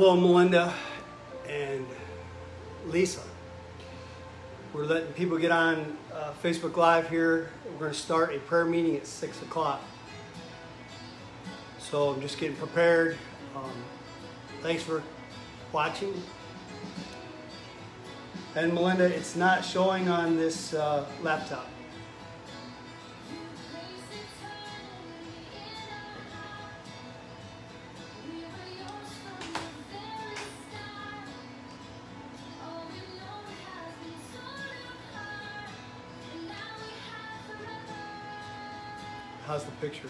Hello, Melinda and Lisa. We're letting people get on uh, Facebook Live here. We're going to start a prayer meeting at 6 o'clock. So I'm just getting prepared. Um, thanks for watching. And Melinda, it's not showing on this uh, laptop. Picture?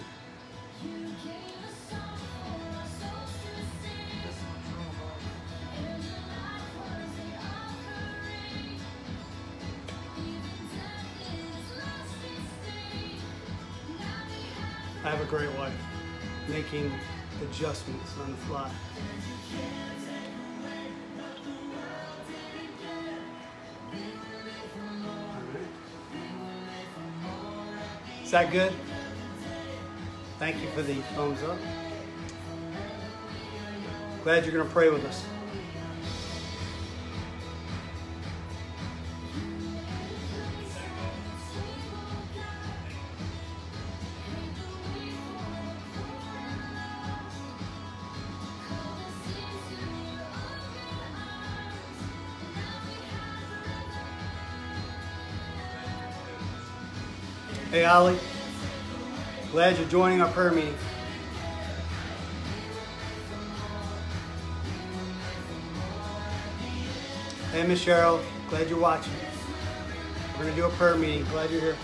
I have a great wife making adjustments on the fly. Is that good? Thank you for the thumbs up. Glad you're going to pray with us. Hey, Ollie. Glad you're joining our prayer meeting. Hey, Miss Cheryl. Glad you're watching. We're going to do a prayer meeting. Glad you're here.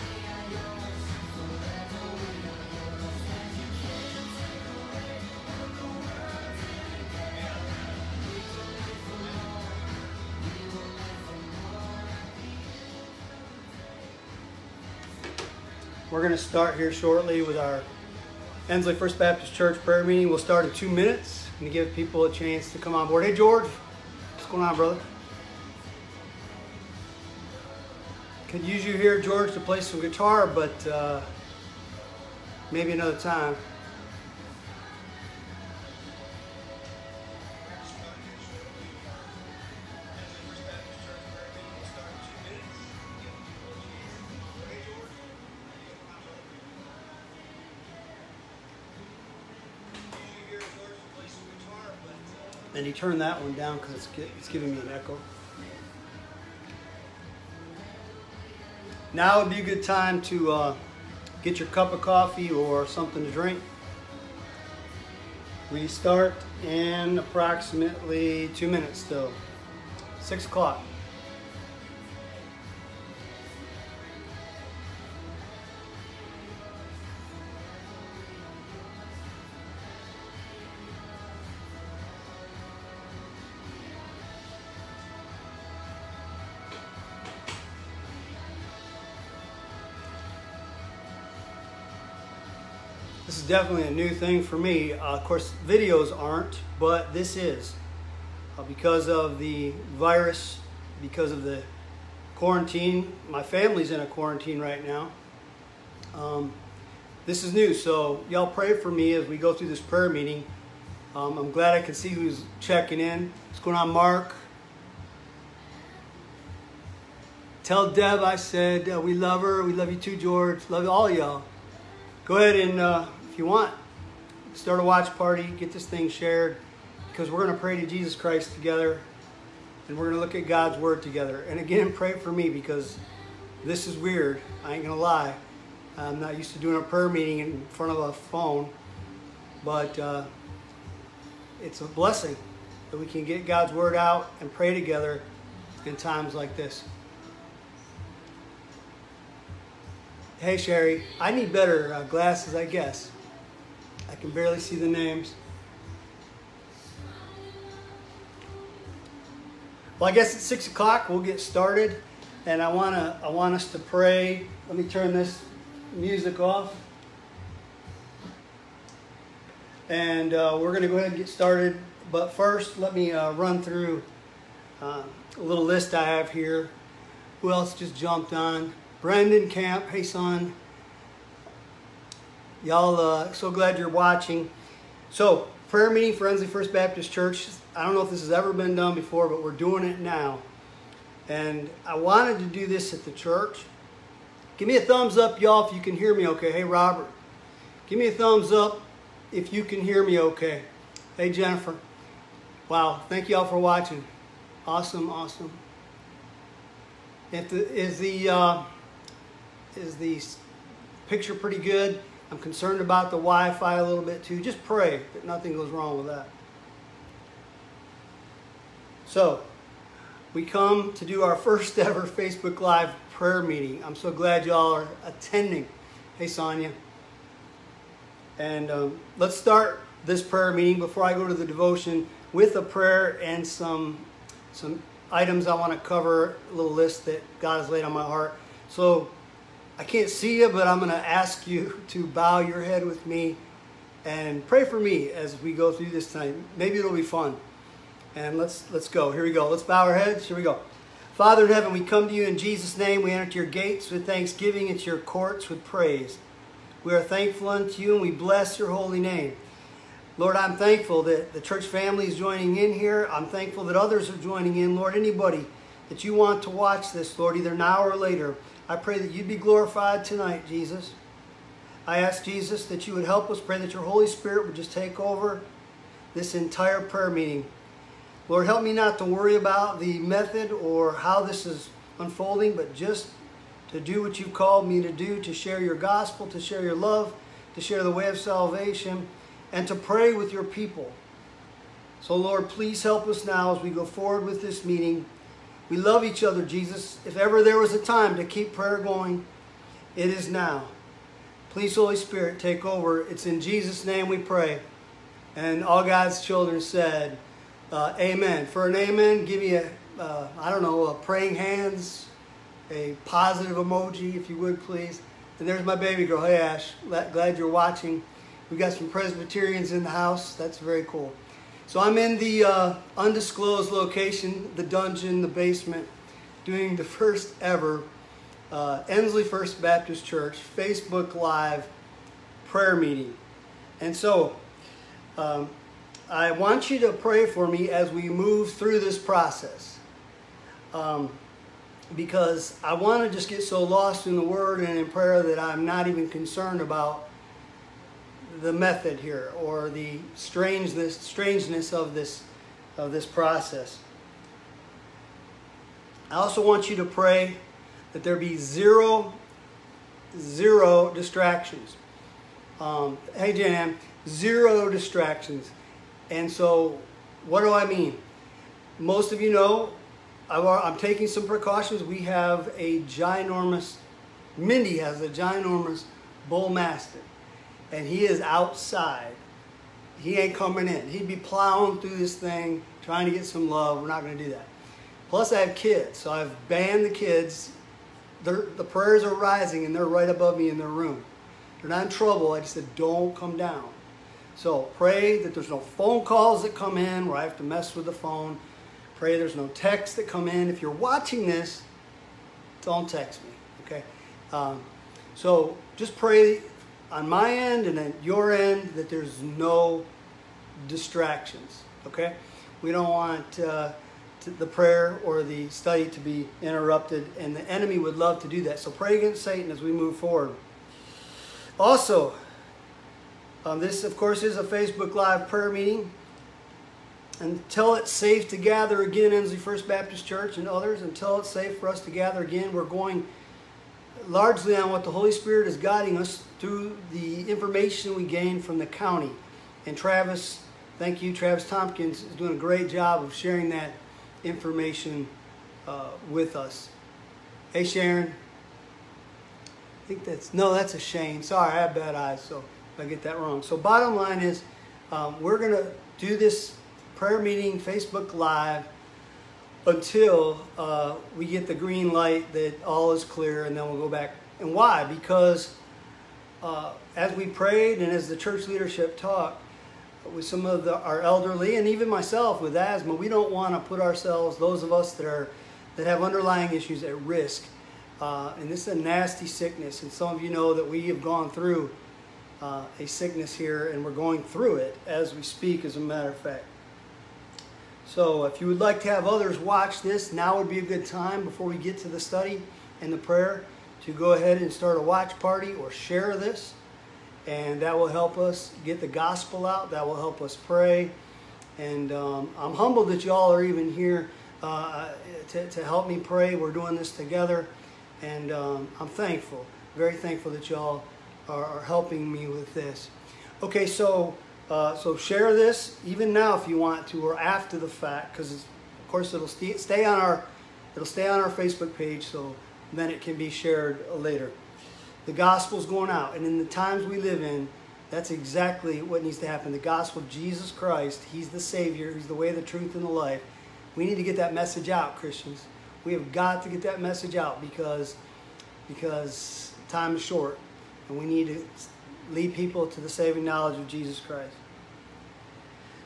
Going to start here shortly with our Ensley First Baptist Church prayer meeting. We'll start in two minutes and give people a chance to come on board. Hey, George, what's going on, brother? Could use you here, George, to play some guitar, but uh, maybe another time. And he turned that one down because it's, it's giving me an echo. Now would be a good time to uh, get your cup of coffee or something to drink. We start in approximately two minutes still. Six o'clock. This is definitely a new thing for me. Uh, of course, videos aren't, but this is. Uh, because of the virus, because of the quarantine, my family's in a quarantine right now. Um, this is new, so y'all pray for me as we go through this prayer meeting. Um, I'm glad I can see who's checking in. What's going on, Mark? Tell Deb I said uh, we love her. We love you too, George. Love all y'all go ahead and uh, if you want start a watch party get this thing shared because we're going to pray to jesus christ together and we're going to look at god's word together. And again pray for me because this is weird. I ain't going to lie. I'm not used to doing a prayer meeting in front of a phone but uh, it's a blessing that we can get god's word out and pray together in times like this. Hey Sherry, I need better uh, glasses, I guess. I can barely see the names. Well, I guess at six o'clock we'll get started, and I wanna I want us to pray. Let me turn this music off, and uh, we're gonna go ahead and get started. But first, let me uh, run through uh, a little list I have here. Who else just jumped on? Brendan Camp, hey son. Y'all, uh, so glad you're watching. So, prayer meeting for Ensley First Baptist Church. I don't know if this has ever been done before, but we're doing it now. And I wanted to do this at the church. Give me a thumbs up, y'all, if you can hear me okay. Hey, Robert. Give me a thumbs up if you can hear me okay. Hey, Jennifer. Wow, thank y'all for watching. Awesome, awesome. The, is the uh, is the picture pretty good? I'm concerned about the Wi-Fi a little bit too. Just pray that nothing goes wrong with that. So, we come to do our first ever Facebook Live prayer meeting. I'm so glad y'all are attending. Hey, Sonia. And um, let's start this prayer meeting before I go to the devotion with a prayer and some some items I want to cover, a little list that God has laid on my heart. So I can't see you, but I'm going to ask you to bow your head with me and pray for me as we go through this time. Maybe it'll be fun. And let's let's go. Here we go. Let's bow our heads. Here we go. Father in heaven, we come to you in Jesus' name. We enter your gates with thanksgiving, into your courts with praise. We are thankful unto you and we bless your holy name. Lord, I'm thankful that the church family is joining in here. I'm thankful that others are joining in. Lord, anybody that you want to watch this, Lord, either now or later, I pray that you'd be glorified tonight, Jesus. I ask Jesus that you would help us. Pray that your Holy Spirit would just take over this entire prayer meeting. Lord, help me not to worry about the method or how this is unfolding, but just to do what you've called me to do, to share your gospel, to share your love, to share the way of salvation, and to pray with your people. So, Lord, please help us now as we go forward with this meeting. We love each other, Jesus. If ever there was a time to keep prayer going, it is now. Please, Holy Spirit, take over. It's in Jesus' name we pray. And all God's children said, uh, Amen. For an amen, give me a uh, I don't know, a praying hands, a positive emoji, if you would, please. And there's my baby girl. Hey, Ash. Glad you're watching. We've got some Presbyterians in the house. That's very cool. So I'm in the uh, undisclosed location, the dungeon, the basement, doing the first ever uh, Ensley First Baptist Church Facebook Live prayer meeting. And so um, I want you to pray for me as we move through this process. Um, because I want to just get so lost in the Word and in prayer that I'm not even concerned about the method here or the strangeness strangeness of this of this process. I also want you to pray that there be zero zero distractions. Um, hey Jan, zero distractions. And so, what do I mean? Most of you know I'm taking some precautions. We have a ginormous, Mindy has a ginormous bull mastiff and he is outside. He ain't coming in. He'd be plowing through this thing, trying to get some love. We're not going to do that. Plus, I have kids, so I've banned the kids. They're, the prayers are rising, and they're right above me in their room. They're not in trouble. I just said, don't come down. So pray that there's no phone calls that come in where I have to mess with the phone. Pray there's no texts that come in. If you're watching this, don't text me, okay? Um, so just pray on my end and at your end that there's no distractions, okay? We don't want uh, the prayer or the study to be interrupted, and the enemy would love to do that. So pray against Satan as we move forward. Also, um, this, of course, is a Facebook Live prayer meeting. Until it's safe to gather again, Ensley First Baptist Church and others, until it's safe for us to gather again, we're going largely on what the Holy Spirit is guiding us through the information we gain from the county. And Travis, thank you, Travis Tompkins is doing a great job of sharing that information uh, with us. Hey, Sharon. I think that's, no, that's a Shane. Sorry, I have bad eyes, so if I get that wrong. So bottom line is, um, we're going to do this prayer meeting Facebook Live until uh, we get the green light that all is clear and then we'll go back. And why? Because uh, as we prayed and as the church leadership talked with some of the, our elderly and even myself with asthma, we don't want to put ourselves, those of us that are that have underlying issues, at risk. Uh, and this is a nasty sickness, and some of you know that we have gone through uh, a sickness here, and we're going through it as we speak, as a matter of fact. So if you would like to have others watch this, now would be a good time before we get to the study and the prayer to go ahead and start a watch party or share this. And that will help us get the gospel out. That will help us pray. And um, I'm humbled that y'all are even here uh, to, to help me pray. We're doing this together. And um, I'm thankful, very thankful that y'all are, are helping me with this. Okay, so uh, so share this even now if you want to, or after the fact, because of course it'll st stay on our it'll stay on our Facebook page. So then it can be shared later. The gospel's going out, and in the times we live in, that's exactly what needs to happen. The gospel of Jesus Christ, He's the Savior, He's the way, the truth, and the life. We need to get that message out, Christians. We have got to get that message out because because time is short, and we need to lead people to the saving knowledge of Jesus Christ.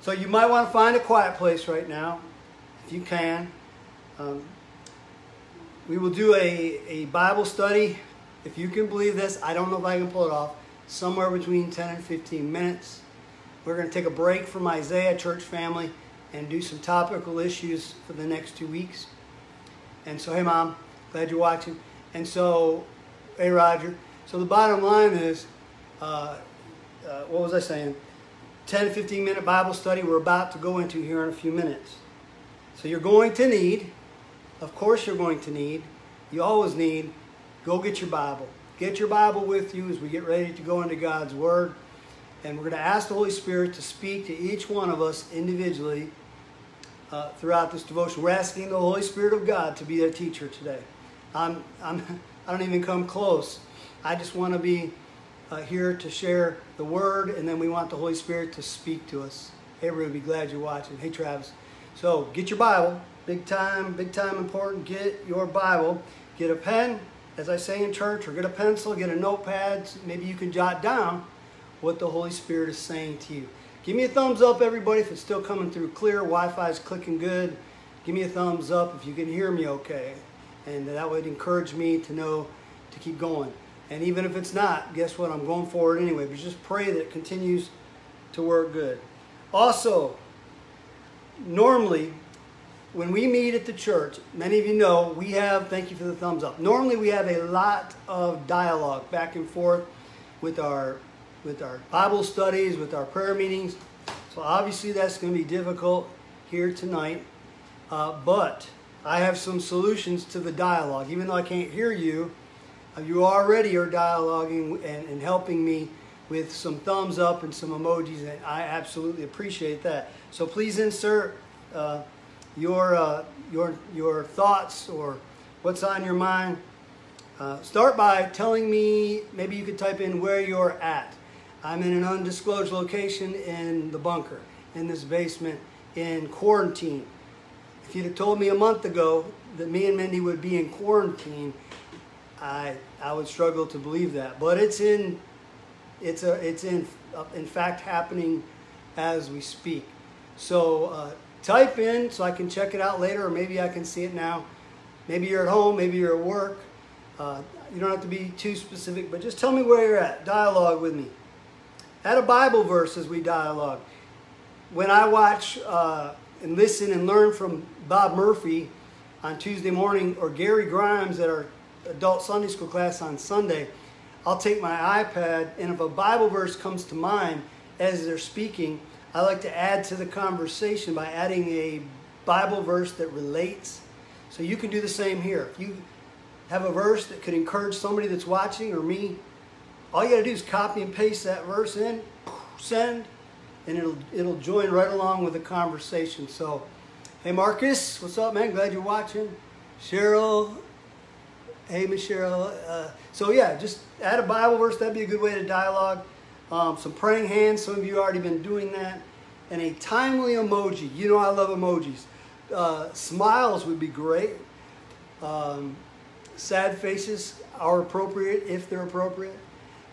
So you might want to find a quiet place right now, if you can. Um, we will do a, a Bible study, if you can believe this. I don't know if I can pull it off. Somewhere between 10 and 15 minutes. We're going to take a break from Isaiah Church Family and do some topical issues for the next two weeks. And so, hey, Mom, glad you're watching. And so, hey, Roger. So the bottom line is, uh, uh, what was I saying? 10 to 15 minute Bible study we're about to go into here in a few minutes. So you're going to need, of course you're going to need, you always need, go get your Bible. Get your Bible with you as we get ready to go into God's Word. And we're going to ask the Holy Spirit to speak to each one of us individually uh, throughout this devotion. We're asking the Holy Spirit of God to be their teacher today. I'm, I'm, I don't even come close. I just want to be uh, here to share the word, and then we want the Holy Spirit to speak to us. Hey, Ruby, glad you're watching. Hey, Travis. So get your Bible. Big time, big time important. Get your Bible. Get a pen, as I say in church, or get a pencil, get a notepad. Maybe you can jot down what the Holy Spirit is saying to you. Give me a thumbs up, everybody, if it's still coming through clear. Wi-Fi is clicking good. Give me a thumbs up if you can hear me okay. And that would encourage me to know to keep going. And even if it's not, guess what? I'm going forward anyway. But just pray that it continues to work good. Also, normally, when we meet at the church, many of you know we have, thank you for the thumbs up. Normally, we have a lot of dialogue back and forth with our with our Bible studies, with our prayer meetings. So obviously, that's going to be difficult here tonight. Uh, but I have some solutions to the dialogue. Even though I can't hear you, you already are dialoguing and, and helping me with some thumbs up and some emojis, and I absolutely appreciate that. So please insert uh, your, uh, your, your thoughts or what's on your mind. Uh, start by telling me, maybe you could type in where you're at. I'm in an undisclosed location in the bunker, in this basement, in quarantine. If you'd have told me a month ago that me and Mindy would be in quarantine, I I would struggle to believe that. But it's in it's a it's in in fact happening as we speak. So uh, type in so I can check it out later, or maybe I can see it now. Maybe you're at home, maybe you're at work. Uh, you don't have to be too specific, but just tell me where you're at. Dialogue with me. Add a Bible verse as we dialogue. When I watch uh, and listen and learn from Bob Murphy on Tuesday morning, or Gary Grimes at our adult Sunday school class on Sunday, I'll take my iPad and if a Bible verse comes to mind as they're speaking, I like to add to the conversation by adding a Bible verse that relates. So you can do the same here. If you have a verse that could encourage somebody that's watching or me, all you got to do is copy and paste that verse in, send, and it'll it'll join right along with the conversation. So, hey Marcus, what's up, man? Glad you're watching. Cheryl, Hey, Michelle. Uh, so yeah, just add a Bible verse. That'd be a good way to dialogue. Um, some praying hands. Some of you already been doing that. And a timely emoji. You know I love emojis. Uh, smiles would be great. Um, sad faces are appropriate if they're appropriate.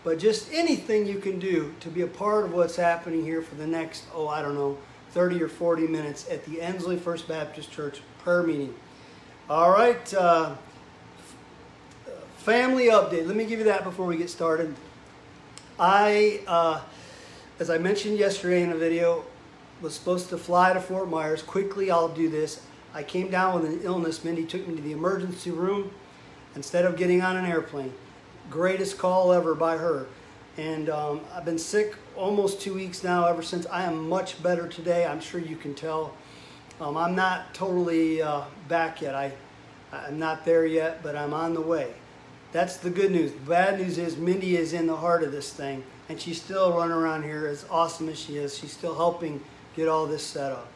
But just anything you can do to be a part of what's happening here for the next, oh, I don't know, 30 or 40 minutes at the Ensley First Baptist Church prayer meeting. All right. Uh, Family update. Let me give you that before we get started. I, uh, as I mentioned yesterday in a video, was supposed to fly to Fort Myers. Quickly, I'll do this. I came down with an illness. Mindy took me to the emergency room instead of getting on an airplane. Greatest call ever by her. And um, I've been sick almost two weeks now ever since. I am much better today. I'm sure you can tell. Um, I'm not totally uh, back yet. I, I'm not there yet, but I'm on the way. That's the good news. The bad news is Mindy is in the heart of this thing, and she's still running around here as awesome as she is. She's still helping get all this set up.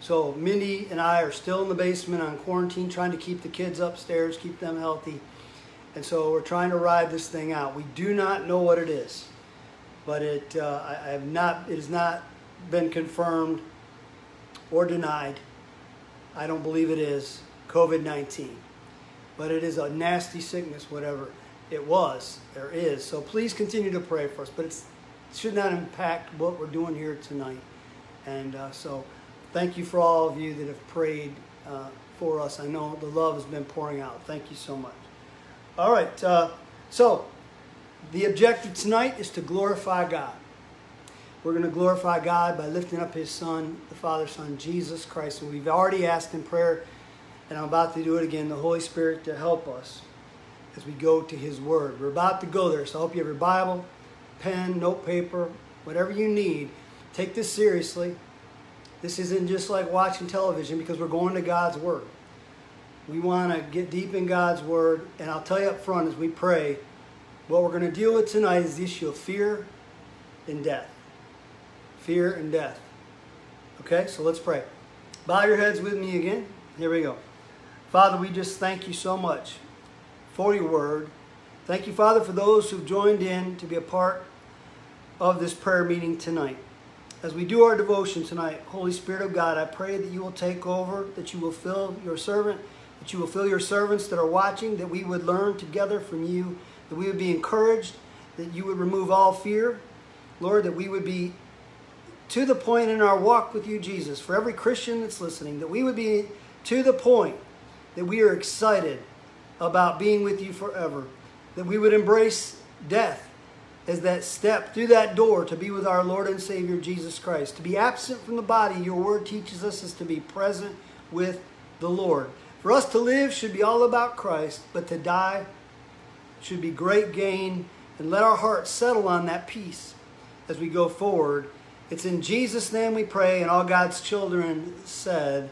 So Mindy and I are still in the basement on quarantine, trying to keep the kids upstairs, keep them healthy. And so we're trying to ride this thing out. We do not know what it is, but it uh, I, have not. It has not been confirmed or denied. I don't believe it is COVID-19, but it is a nasty sickness, whatever it was, there is. So please continue to pray for us, but it should not impact what we're doing here tonight. And uh, so thank you for all of you that have prayed uh, for us. I know the love has been pouring out. Thank you so much. All right, uh, so the objective tonight is to glorify God. We're going to glorify God by lifting up His Son, the Father, Son, Jesus Christ. And we've already asked in prayer, and I'm about to do it again, the Holy Spirit to help us as we go to His Word. We're about to go there, so I hope you have your Bible, pen, note paper, whatever you need. Take this seriously. This isn't just like watching television because we're going to God's Word. We want to get deep in God's Word. And I'll tell you up front as we pray, what we're going to deal with tonight is the issue of fear and death. Fear and death. Okay, so let's pray. Bow your heads with me again. Here we go. Father, we just thank you so much for your word. Thank you, Father, for those who've joined in to be a part of this prayer meeting tonight. As we do our devotion tonight, Holy Spirit of God, I pray that you will take over, that you will fill your servant that you will fill your servants that are watching, that we would learn together from you, that we would be encouraged, that you would remove all fear. Lord, that we would be to the point in our walk with you, Jesus, for every Christian that's listening, that we would be to the point that we are excited about being with you forever, that we would embrace death as that step through that door to be with our Lord and Savior Jesus Christ. To be absent from the body, your word teaches us, is to be present with the Lord. For us to live should be all about Christ, but to die should be great gain. And let our hearts settle on that peace as we go forward. It's in Jesus' name we pray, and all God's children said,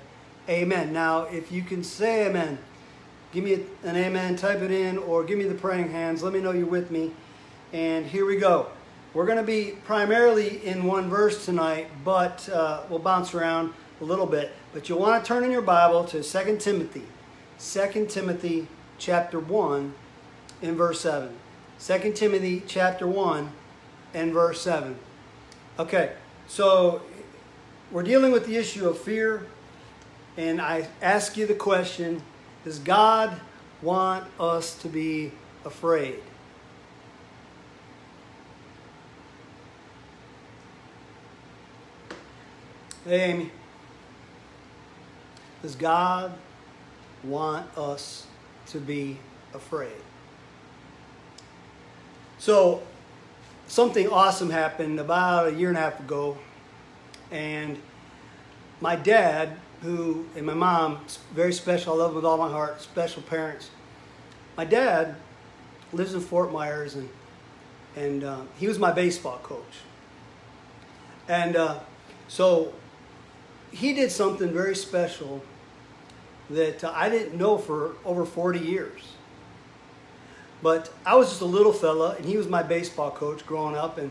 Amen. Now, if you can say amen, give me an amen, type it in, or give me the praying hands. Let me know you're with me. And here we go. We're going to be primarily in one verse tonight, but uh, we'll bounce around a little bit. But you'll want to turn in your Bible to 2 Timothy. 2 Timothy chapter 1 in verse 7. 2 Timothy chapter 1 and verse 7. Okay, so we're dealing with the issue of fear. And I ask you the question Does God want us to be afraid? Hey, Amy. Does God want us to be afraid? So, something awesome happened about a year and a half ago, and my dad, who and my mom, very special, I love them with all my heart, special parents. My dad lives in Fort Myers, and and uh, he was my baseball coach. And uh, so he did something very special that uh, I didn't know for over 40 years. But I was just a little fella, and he was my baseball coach growing up. And,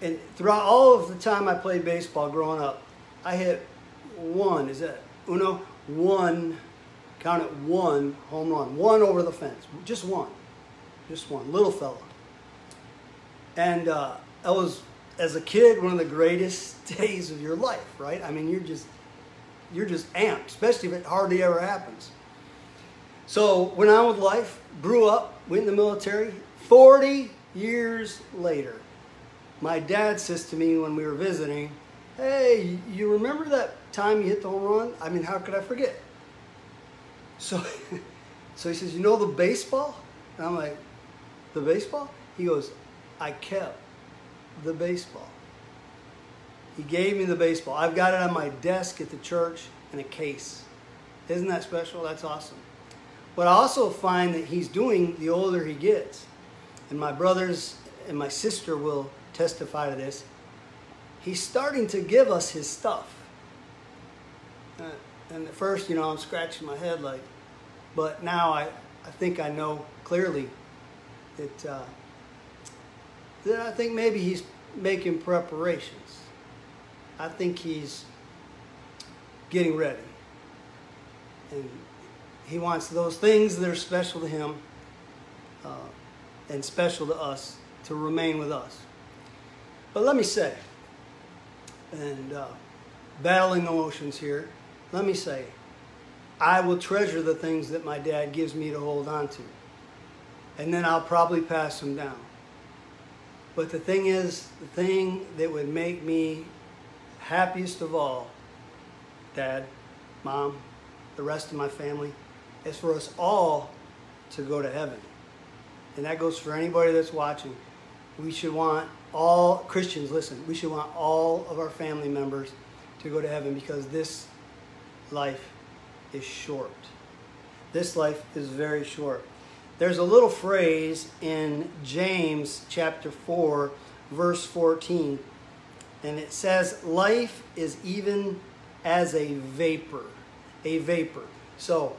and throughout all of the time I played baseball growing up, I hit one, is that uno? One, count it one home run. One over the fence. Just one. Just one. Little fella. And uh, that was, as a kid, one of the greatest days of your life, right? I mean, you're just you're just amped, especially if it hardly ever happens. So went on with life, grew up, went in the military. 40 years later, my dad says to me when we were visiting, hey, you remember that time you hit the home run? I mean, how could I forget? So, so he says, you know the baseball? And I'm like, the baseball? He goes, I kept the baseball. He gave me the baseball. I've got it on my desk at the church in a case. Isn't that special? That's awesome. But I also find that he's doing the older he gets. And my brothers and my sister will testify to this. He's starting to give us his stuff. And at first, you know, I'm scratching my head like, but now I, I think I know clearly that, uh, that I think maybe he's making preparations. I think he's getting ready. And he wants those things that are special to him uh, and special to us to remain with us. But let me say, and uh, battling emotions here, let me say, I will treasure the things that my dad gives me to hold on to. And then I'll probably pass them down. But the thing is, the thing that would make me happiest of all, dad, mom, the rest of my family, is for us all to go to heaven. And that goes for anybody that's watching. We should want all Christians, listen, we should want all of our family members to go to heaven because this life is short. This life is very short. There's a little phrase in James chapter 4, verse 14, and it says, Life is even as a vapor. A vapor. So,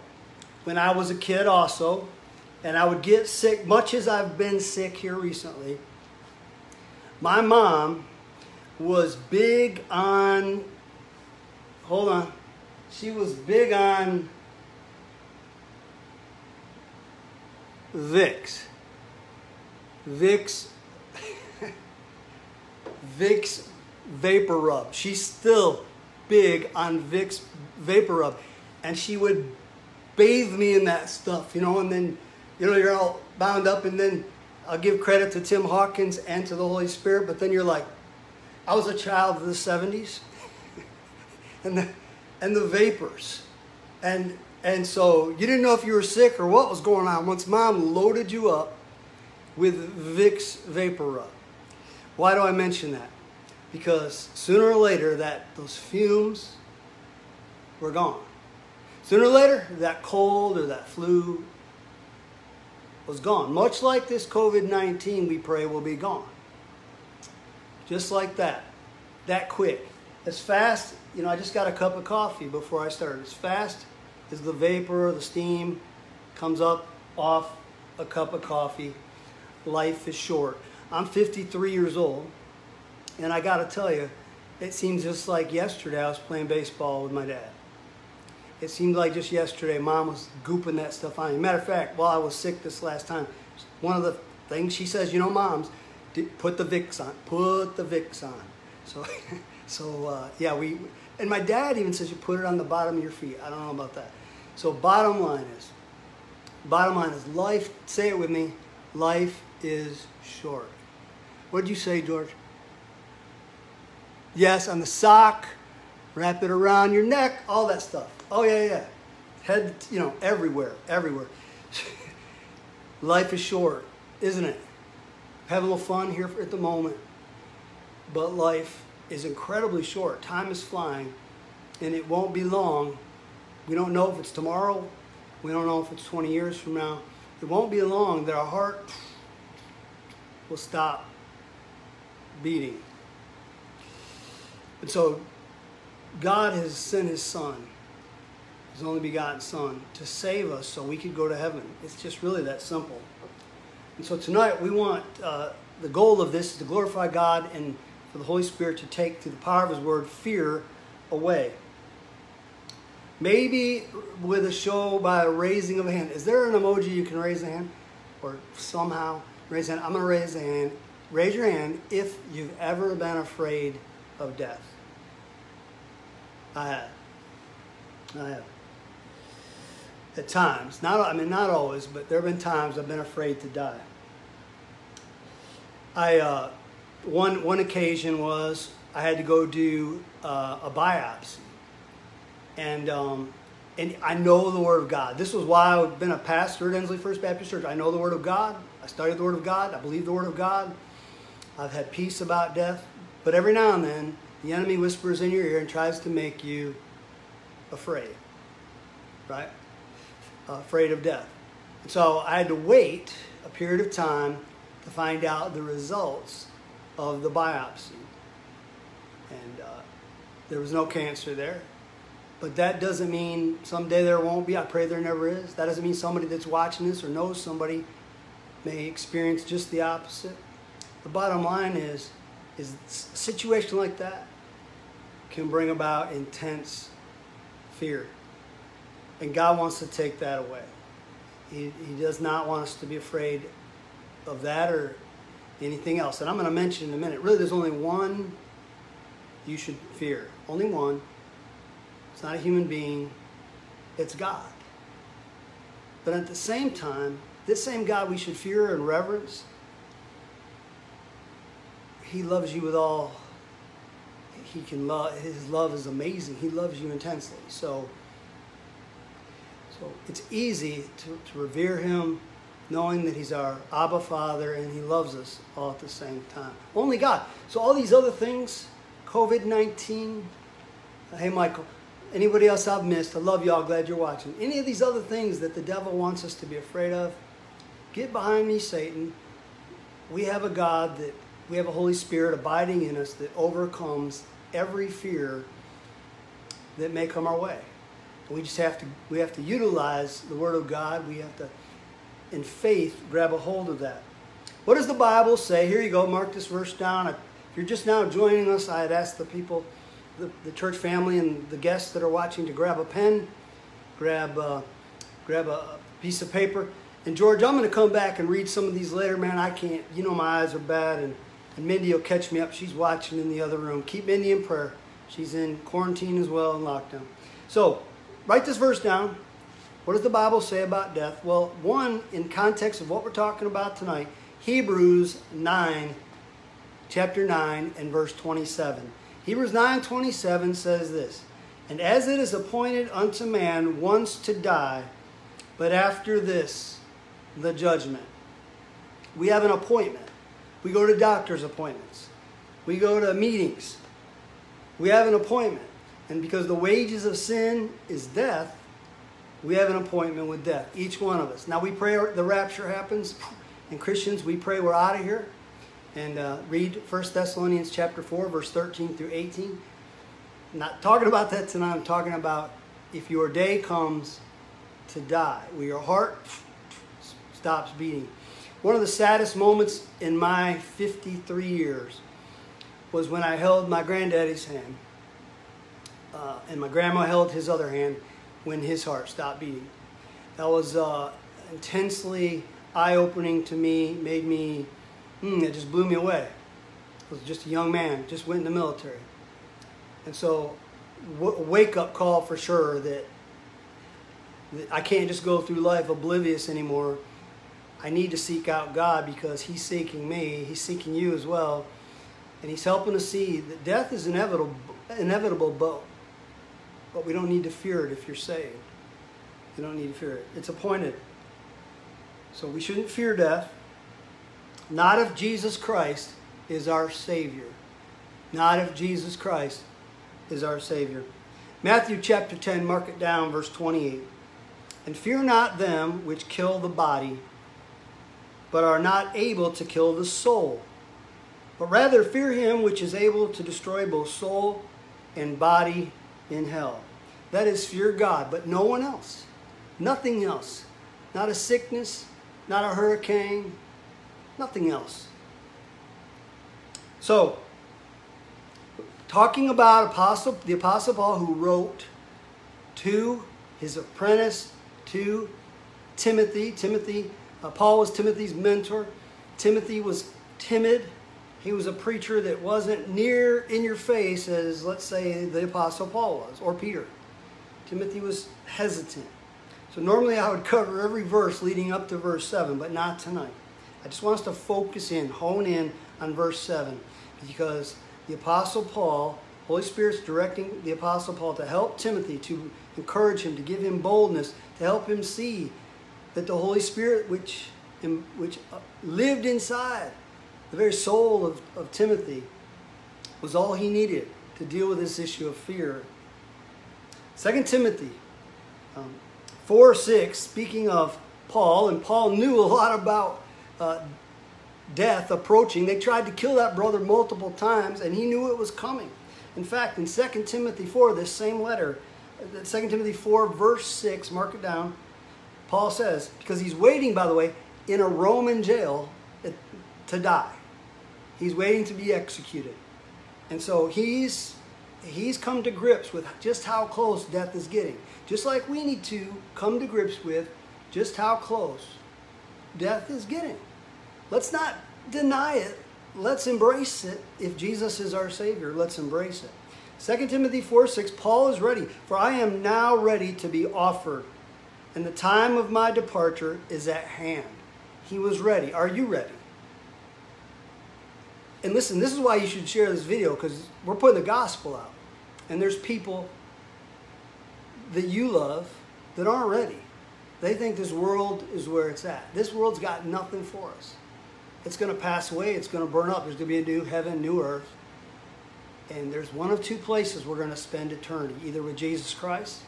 when I was a kid, also, and I would get sick, much as I've been sick here recently, my mom was big on, hold on, she was big on Vicks. Vicks. Vicks VapoRub. She's still big on Vicks VapoRub. And she would bathe me in that stuff, you know, and then, you know, you're all bound up, and then I'll give credit to Tim Hawkins and to the Holy Spirit, but then you're like, I was a child of the 70s. and the, and the vapors. And, and so you didn't know if you were sick or what was going on once mom loaded you up with Vicks VapoRub. Why do I mention that? Because sooner or later that those fumes were gone. Sooner or later that cold or that flu was gone. Much like this COVID-19 we pray will be gone. Just like that. That quick. As fast you know, I just got a cup of coffee before I started. As fast as the vapor, the steam comes up off a cup of coffee, life is short. I'm 53 years old, and I got to tell you, it seems just like yesterday I was playing baseball with my dad. It seemed like just yesterday mom was gooping that stuff on me. Matter of fact, while I was sick this last time, one of the things she says, you know, moms, put the Vicks on, put the Vicks on. So, so uh, yeah, we and my dad even says you put it on the bottom of your feet. I don't know about that. So bottom line is, bottom line is life, say it with me, life is short. What did you say, George? Yes, on the sock, wrap it around your neck, all that stuff. Oh yeah, yeah. Head, you know, everywhere, everywhere. life is short, isn't it? Have a little fun here at the moment, but life is incredibly short. Time is flying, and it won't be long. We don't know if it's tomorrow. We don't know if it's 20 years from now. It won't be long that our heart will stop beating. And so God has sent his son, his only begotten son, to save us so we could go to heaven. It's just really that simple. And so tonight we want, uh, the goal of this is to glorify God and for the Holy Spirit to take through the power of His Word fear away. Maybe with a show by a raising of a hand. Is there an emoji you can raise a hand? Or somehow raise a hand? I'm going to raise a hand. Raise your hand if you've ever been afraid of death. I have. I have. At times, not I mean not always, but there have been times I've been afraid to die. I uh, one one occasion was I had to go do uh, a biopsy, and um, and I know the Word of God. This was why I've been a pastor at Ensley First Baptist Church. I know the Word of God. I studied the Word of God. I believe the Word of God, I've had peace about death. But every now and then, the enemy whispers in your ear and tries to make you afraid. Right? Uh, afraid of death. And so I had to wait a period of time to find out the results of the biopsy. And uh, there was no cancer there. But that doesn't mean someday there won't be. I pray there never is. That doesn't mean somebody that's watching this or knows somebody may experience just the opposite. The bottom line is, is a situation like that can bring about intense fear. And God wants to take that away. He, he does not want us to be afraid of that or anything else. And I'm going to mention in a minute. Really, there's only one you should fear. Only one. It's not a human being, it's God. But at the same time, this same God we should fear and reverence, He loves you with all He can love. His love is amazing. He loves you intensely. So, so it's easy to, to revere Him, knowing that He's our Abba Father and He loves us all at the same time. Only God. So all these other things, COVID 19, hey Michael, anybody else I've missed, I love y'all, glad you're watching. Any of these other things that the devil wants us to be afraid of, get behind me, Satan. We have a God that, we have a Holy Spirit abiding in us that overcomes every fear that may come our way. We just have to, we have to utilize the Word of God. We have to, in faith, grab a hold of that. What does the Bible say? Here you go, mark this verse down. If you're just now joining us, I had asked the people, the, the church family and the guests that are watching to grab a pen, grab, uh, grab a piece of paper. And George, I'm going to come back and read some of these later. Man, I can't. You know my eyes are bad, and, and Mindy will catch me up. She's watching in the other room. Keep Mindy in prayer. She's in quarantine as well in lockdown. So, write this verse down. What does the Bible say about death? Well, one, in context of what we're talking about tonight, Hebrews 9, chapter 9, and verse 27. Hebrews 9, 27 says this, And as it is appointed unto man once to die, but after this, the judgment. We have an appointment. We go to doctor's appointments. We go to meetings. We have an appointment. And because the wages of sin is death, we have an appointment with death, each one of us. Now we pray the rapture happens, and Christians, we pray we're out of here. And uh, read 1 Thessalonians chapter 4, verse 13 through 18. I'm not talking about that tonight. I'm talking about if your day comes to die, where your heart stops beating. One of the saddest moments in my 53 years was when I held my granddaddy's hand, uh, and my grandma held his other hand when his heart stopped beating. That was uh, intensely eye-opening to me, made me, mm, it just blew me away. I was just a young man, just went in the military. And so, wake-up call for sure that, that I can't just go through life oblivious anymore I need to seek out God because He's seeking me. He's seeking you as well. And He's helping us see that death is inevitable, inevitable but, but we don't need to fear it if you're saved. You don't need to fear it. It's appointed. So we shouldn't fear death. Not if Jesus Christ is our Savior. Not if Jesus Christ is our Savior. Matthew chapter 10, mark it down, verse 28. And fear not them which kill the body, but are not able to kill the soul. But rather fear him which is able to destroy both soul and body in hell. That is fear God, but no one else. Nothing else. Not a sickness, not a hurricane, nothing else. So, talking about Apostle, the Apostle Paul who wrote to his apprentice, to Timothy. Timothy uh, Paul was Timothy's mentor. Timothy was timid. He was a preacher that wasn't near in your face as, let's say, the Apostle Paul was, or Peter. Timothy was hesitant. So normally I would cover every verse leading up to verse 7, but not tonight. I just want us to focus in, hone in on verse 7, because the Apostle Paul, Holy Spirit's directing the Apostle Paul to help Timothy, to encourage him, to give him boldness, to help him see that the Holy Spirit, which, which uh, lived inside the very soul of, of Timothy, was all he needed to deal with this issue of fear. 2 Timothy um, 4 6, speaking of Paul, and Paul knew a lot about uh, death approaching. They tried to kill that brother multiple times, and he knew it was coming. In fact, in 2 Timothy 4, this same letter, 2 Timothy 4, verse 6, mark it down, Paul says, because he's waiting, by the way, in a Roman jail to die. He's waiting to be executed. And so he's he's come to grips with just how close death is getting. Just like we need to come to grips with just how close death is getting. Let's not deny it. Let's embrace it. If Jesus is our Savior, let's embrace it. 2 Timothy 4 6, Paul is ready, for I am now ready to be offered, and the time of my departure is at hand. He was ready. Are you ready? And listen, this is why you should share this video because we're putting the gospel out. And there's people that you love that aren't ready. They think this world is where it's at. This world's got nothing for us. It's going to pass away. It's going to burn up. There's going to be a new heaven, new earth. And there's one of two places we're going to spend eternity either with Jesus Christ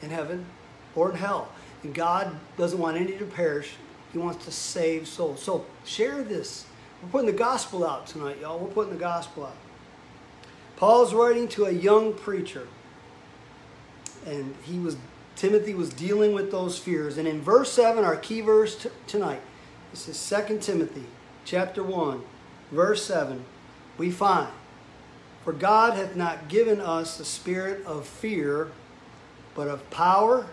in heaven or in hell. And God doesn't want any to perish, He wants to save souls. So share this. We're putting the gospel out tonight, y'all. We're putting the gospel out. Paul's writing to a young preacher. And he was Timothy was dealing with those fears. And in verse 7, our key verse tonight, this is 2 Timothy chapter 1, verse 7, we find, For God hath not given us the spirit of fear, but of power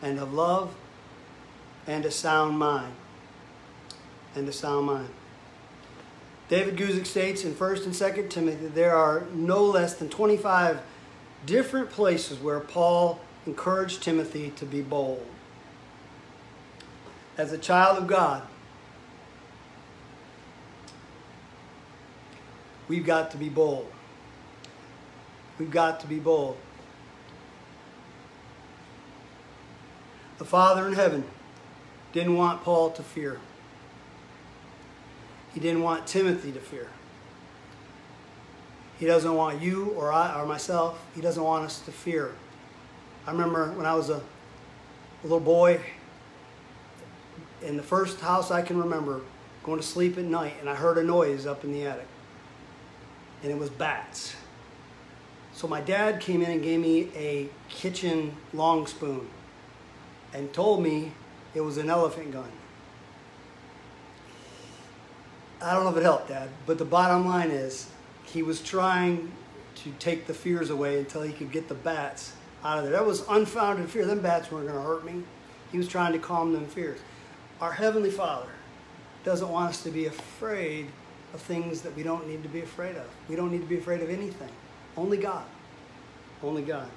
and of love and a sound mind. And a sound mind. David Guzik states in 1st and 2nd Timothy there are no less than 25 different places where Paul encouraged Timothy to be bold. As a child of God, we've got to be bold. We've got to be bold. The Father in heaven didn't want Paul to fear. He didn't want Timothy to fear. He doesn't want you or I or myself, he doesn't want us to fear. I remember when I was a, a little boy, in the first house I can remember, going to sleep at night, and I heard a noise up in the attic. And it was bats. So my dad came in and gave me a kitchen long spoon and told me it was an elephant gun. I don't know if it helped, Dad, but the bottom line is he was trying to take the fears away until he could get the bats out of there. That was unfounded fear. Them bats weren't going to hurt me. He was trying to calm them fears. Our Heavenly Father doesn't want us to be afraid of things that we don't need to be afraid of. We don't need to be afraid of anything. Only God. Only God.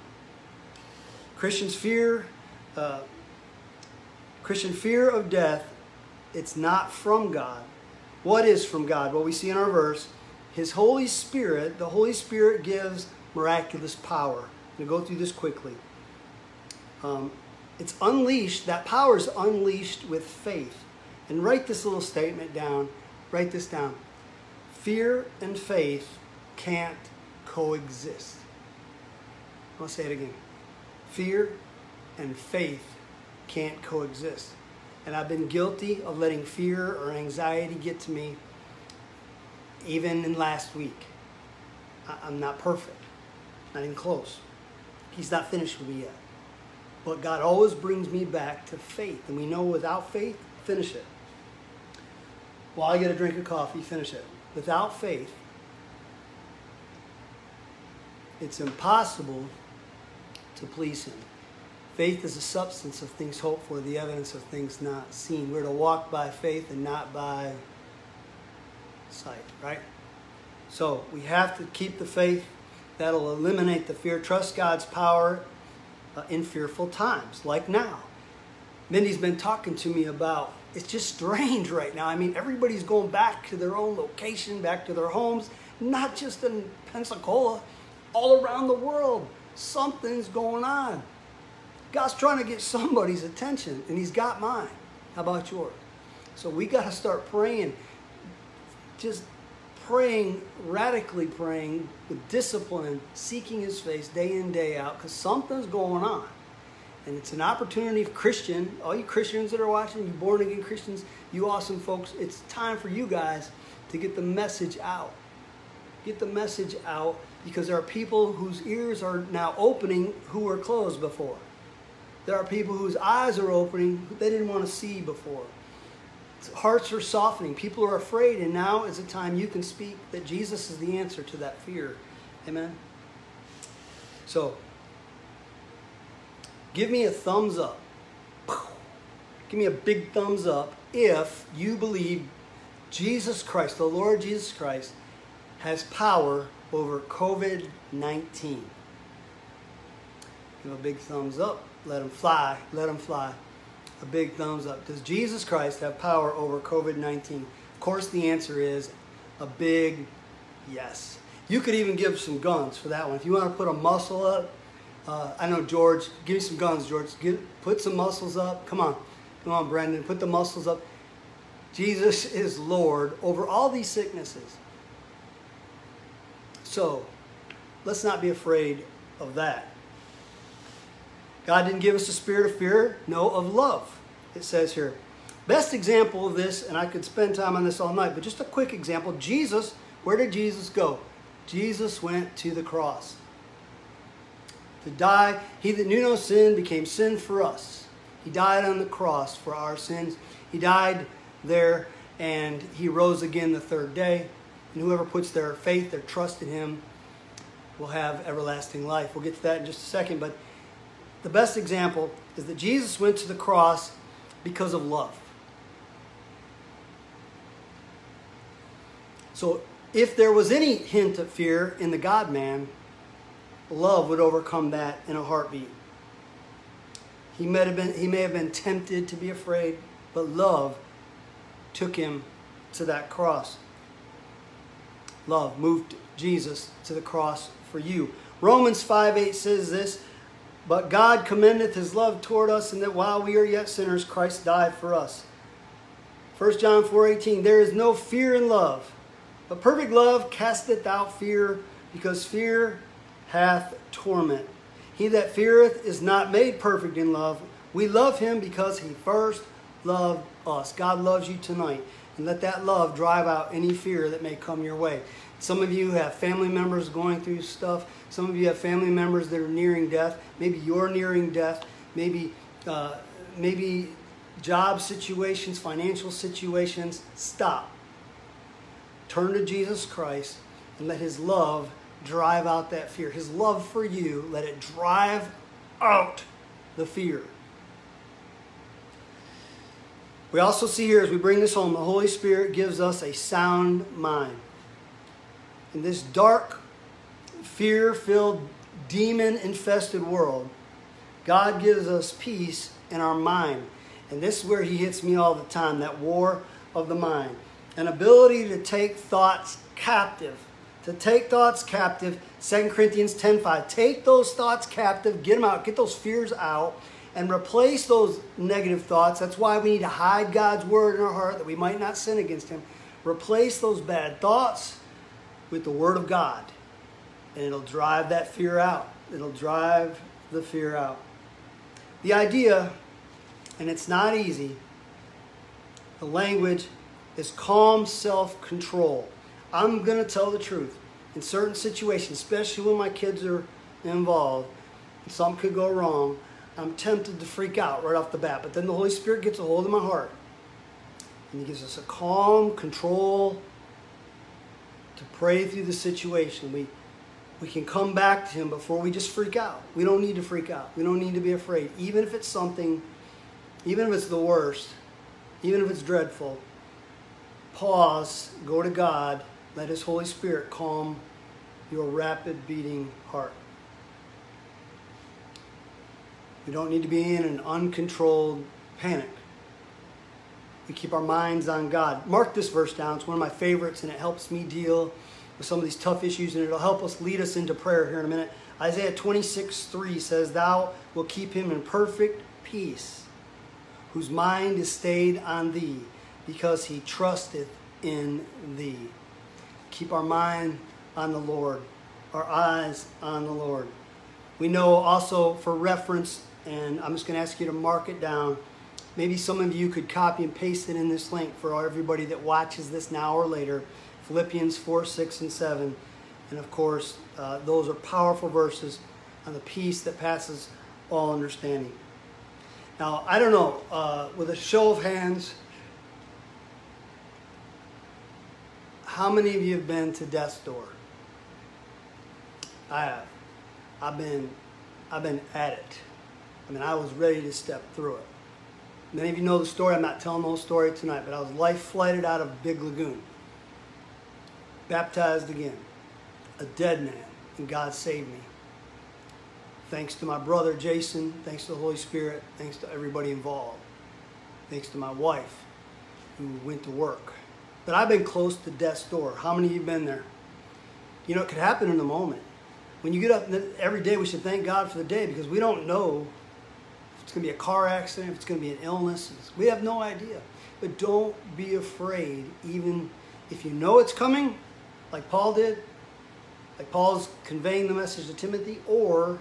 Christians fear, uh, Christian fear of death, it's not from God. What is from God? Well, we see in our verse, His Holy Spirit, the Holy Spirit gives miraculous power. I'm going to go through this quickly. Um, it's unleashed, that power is unleashed with faith. And write this little statement down. Write this down. Fear and faith can't coexist. I'll say it again. Fear and faith can't coexist. And I've been guilty of letting fear or anxiety get to me even in last week. I'm not perfect, not even close. He's not finished with me yet. But God always brings me back to faith. And we know without faith, finish it. While I get a drink of coffee, finish it. Without faith, it's impossible to please Him. Faith is the substance of things hoped for, the evidence of things not seen. We're to walk by faith and not by sight, right? So we have to keep the faith. That'll eliminate the fear. Trust God's power uh, in fearful times, like now. Mindy's been talking to me about it's just strange right now. I mean, everybody's going back to their own location, back to their homes, not just in Pensacola, all around the world. Something's going on. God's trying to get somebody's attention, and He's got mine. How about yours? So we got to start praying. just praying, radically praying with discipline, seeking His face day in, day out, because something's going on. And it's an opportunity for Christian, all you Christians that are watching, you born again Christians, you awesome folks, it's time for you guys to get the message out. Get the message out because there are people whose ears are now opening who were closed before. There are people whose eyes are opening they didn't want to see before. Hearts are softening. People are afraid, and now is the time you can speak that Jesus is the answer to that fear. Amen. So, give me a thumbs up. Give me a big thumbs up if you believe Jesus Christ, the Lord Jesus Christ, has power over COVID 19. Give a big thumbs up. Let them fly. Let them fly. A big thumbs up. Does Jesus Christ have power over COVID 19? Of course, the answer is a big yes. You could even give some guns for that one. If you want to put a muscle up, uh, I know George, give me some guns, George. Give, put some muscles up. Come on. Come on, Brendan. Put the muscles up. Jesus is Lord over all these sicknesses. So, let's not be afraid of that. God didn't give us a spirit of fear, no, of love, it says here. Best example of this, and I could spend time on this all night, but just a quick example Jesus, where did Jesus go? Jesus went to the cross. To die, he that knew no sin became sin for us. He died on the cross for our sins. He died there and he rose again the third day. And whoever puts their faith, their trust in him, will have everlasting life. We'll get to that in just a second. But the best example is that Jesus went to the cross because of love. So if there was any hint of fear in the God man, love would overcome that in a heartbeat. He may have been, he may have been tempted to be afraid, but love took him to that cross love moved Jesus to the cross for you. Romans 5 8 says this, but God commendeth his love toward us, and that while we are yet sinners, Christ died for us. 1 John 4 18, there is no fear in love, but perfect love casteth out fear, because fear hath torment. He that feareth is not made perfect in love. We love him because he first loved us. God loves you tonight and let that love drive out any fear that may come your way. Some of you have family members going through stuff. Some of you have family members that are nearing death. Maybe you're nearing death. Maybe, uh, maybe job situations, financial situations. Stop. Turn to Jesus Christ and let His love drive out that fear. His love for you, let it drive out the fear. We also see here as we bring this home, the Holy Spirit gives us a sound mind. In this dark, fear filled, demon infested world, God gives us peace in our mind. And this is where He hits me all the time that war of the mind. An ability to take thoughts captive. To take thoughts captive, 2 Corinthians 10 5. Take those thoughts captive, get them out, get those fears out, and replace those negative thoughts. That's why we need to hide God's word in our heart that we might not sin against Him. Replace those bad thoughts with the Word of God, and it'll drive that fear out. It'll drive the fear out. The idea, and it's not easy, the language is calm self control. I'm going to tell the truth. In certain situations, especially when my kids are involved, something could go wrong. I'm tempted to freak out right off the bat. But then the Holy Spirit gets a hold of my heart. And He gives us a calm, control to pray through the situation. We, we can come back to Him before we just freak out. We don't need to freak out. We don't need to be afraid. Even if it's something, even if it's the worst, even if it's dreadful, pause, go to God, let His Holy Spirit calm your rapid beating heart. We don't need to be in an uncontrolled panic. We keep our minds on God. Mark this verse down. It's one of my favorites, and it helps me deal with some of these tough issues, and it'll help us lead us into prayer here in a minute. Isaiah 26, 3 says, Thou will keep him in perfect peace, whose mind is stayed on thee, because he trusteth in thee. Keep our mind on the Lord, our eyes on the Lord. We know also for reference, and I'm just going to ask you to mark it down. Maybe some of you could copy and paste it in this link for everybody that watches this now or later. Philippians 4, 6, and 7. And of course, uh, those are powerful verses on the peace that passes all understanding. Now, I don't know, uh, with a show of hands, how many of you have been to death's door? I have. I've been, I've been at it. I mean, I was ready to step through it. Many of you know the story. I'm not telling the whole story tonight, but I was life flighted out of Big Lagoon, baptized again, a dead man, and God saved me. Thanks to my brother Jason, thanks to the Holy Spirit, thanks to everybody involved, thanks to my wife who went to work. But I've been close to death's door. How many of you been there? You know, it could happen in a moment. When you get up every day, we should thank God for the day because we don't know it's going to be a car accident, if it's going to be an illness. We have no idea. But don't be afraid, even if you know it's coming, like Paul did, like Paul's conveying the message to Timothy, or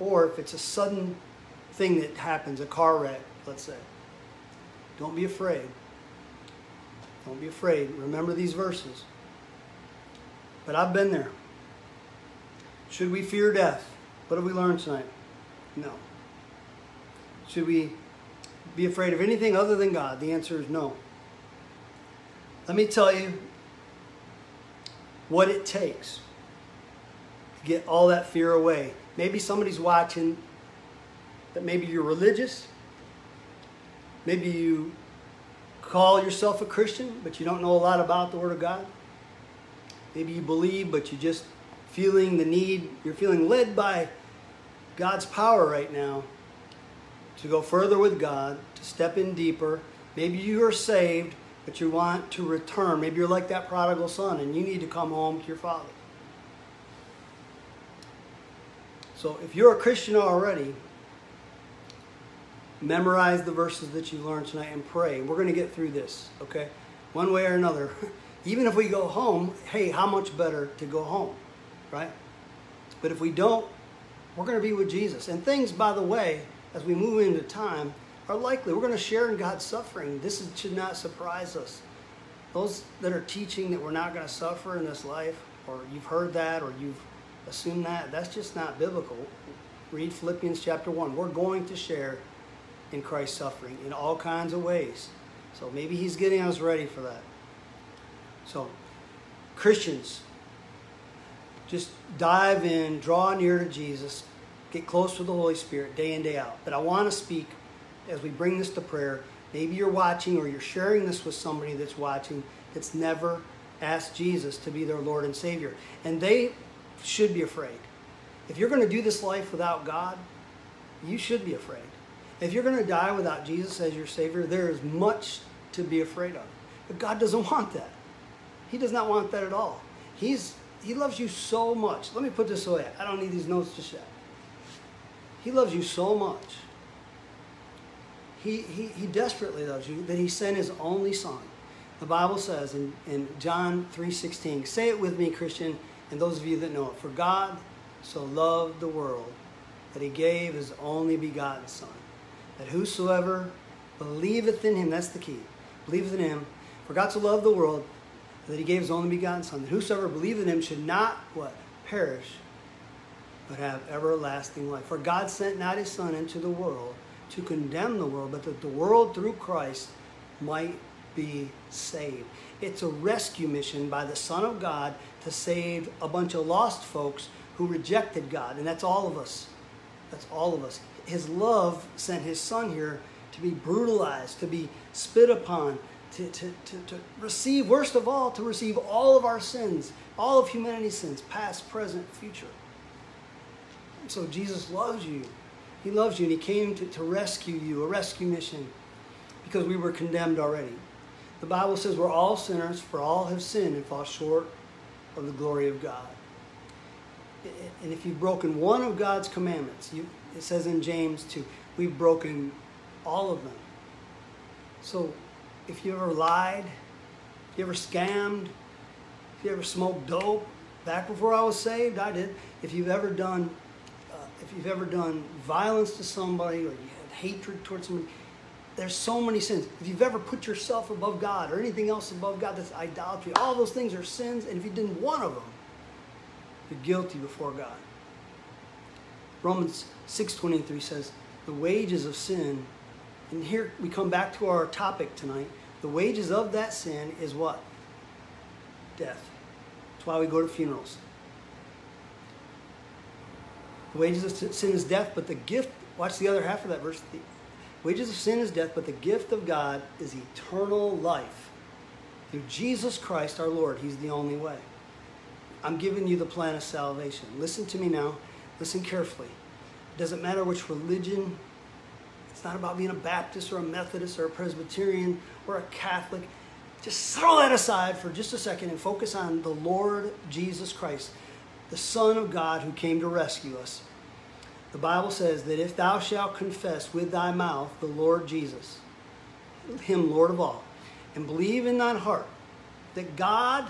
or if it's a sudden thing that happens, a car wreck, let's say. Don't be afraid. Don't be afraid. Remember these verses. But I've been there. Should we fear death? What have we learned tonight? No. Should we be afraid of anything other than God? The answer is no. Let me tell you what it takes to get all that fear away. Maybe somebody's watching that maybe you're religious. Maybe you call yourself a Christian, but you don't know a lot about the Word of God. Maybe you believe, but you're just feeling the need, you're feeling led by God's power right now to go further with God, to step in deeper. Maybe you are saved, but you want to return. Maybe you're like that prodigal son and you need to come home to your father. So if you're a Christian already, memorize the verses that you learned tonight and pray. We're going to get through this, okay? One way or another. Even if we go home, hey, how much better to go home, right? But if we don't, we're going to be with Jesus. And things, by the way, as we move into time, are likely. We're going to share in God's suffering. This is, should not surprise us. Those that are teaching that we're not going to suffer in this life, or you've heard that, or you've assumed that. That's just not biblical. Read Philippians chapter 1. We're going to share in Christ's suffering in all kinds of ways. So maybe he's getting us ready for that. So, Christians, just dive in, draw near to Jesus, get close to the Holy Spirit day in, day out. But I want to speak as we bring this to prayer. Maybe you're watching or you're sharing this with somebody that's watching that's never asked Jesus to be their Lord and Savior. And they should be afraid. If you're going to do this life without God, you should be afraid. If you're going to die without Jesus as your Savior, there is much to be afraid of. But God doesn't want that. He does not want that at all. He's, he loves you so much. Let me put this away. I don't need these notes just yet. He loves you so much. He, he, he desperately loves you that he sent his only son. The Bible says in, in John 3.16, say it with me, Christian, and those of you that know it. For God so loved the world that he gave his only begotten Son, that whosoever believeth in him, that's the key, believeth in him, for God so loved the world that he gave his only begotten Son, that whosoever believeth in him should not, what? Perish, but have everlasting life. For God sent not his Son into the world to condemn the world, but that the world through Christ might be saved. It's a rescue mission by the Son of God to save a bunch of lost folks who rejected God. And that's all of us. That's all of us. His love sent his son here to be brutalized, to be spit upon, to, to, to, to receive, worst of all, to receive all of our sins, all of humanity's sins, past, present, future. So Jesus loves you. He loves you and he came to, to rescue you, a rescue mission, because we were condemned already. The Bible says we're all sinners, for all have sinned and fall short of the glory of God. And if you've broken one of God's commandments, you, it says in James 2, we've broken all of them. So if you ever lied, if You ever scammed? If you ever smoked dope? Back before I was saved, I did. If you've ever done, if you've ever done violence to somebody or you had hatred towards somebody, there's so many sins. If you've ever put yourself above God or anything else above God, that's idolatry. All those things are sins, and if you did one of them, you're guilty before God. Romans 6:23 says, "The wages of sin," and here we come back to our topic tonight. The wages of that sin is what? Death. That's why we go to funerals. The wages of sin is death, but the gift, watch the other half of that verse. The wages of sin is death, but the gift of God is eternal life. Through Jesus Christ our Lord. He's the only way. I'm giving you the plan of salvation. Listen to me now. Listen carefully. It doesn't matter which religion, it's not about being a Baptist or a Methodist or a Presbyterian or a Catholic. Just throw that aside for just a second and focus on the Lord Jesus Christ, the Son of God who came to rescue us. The Bible says that if thou shalt confess with thy mouth the Lord Jesus, him Lord of all, and believe in thine heart that God,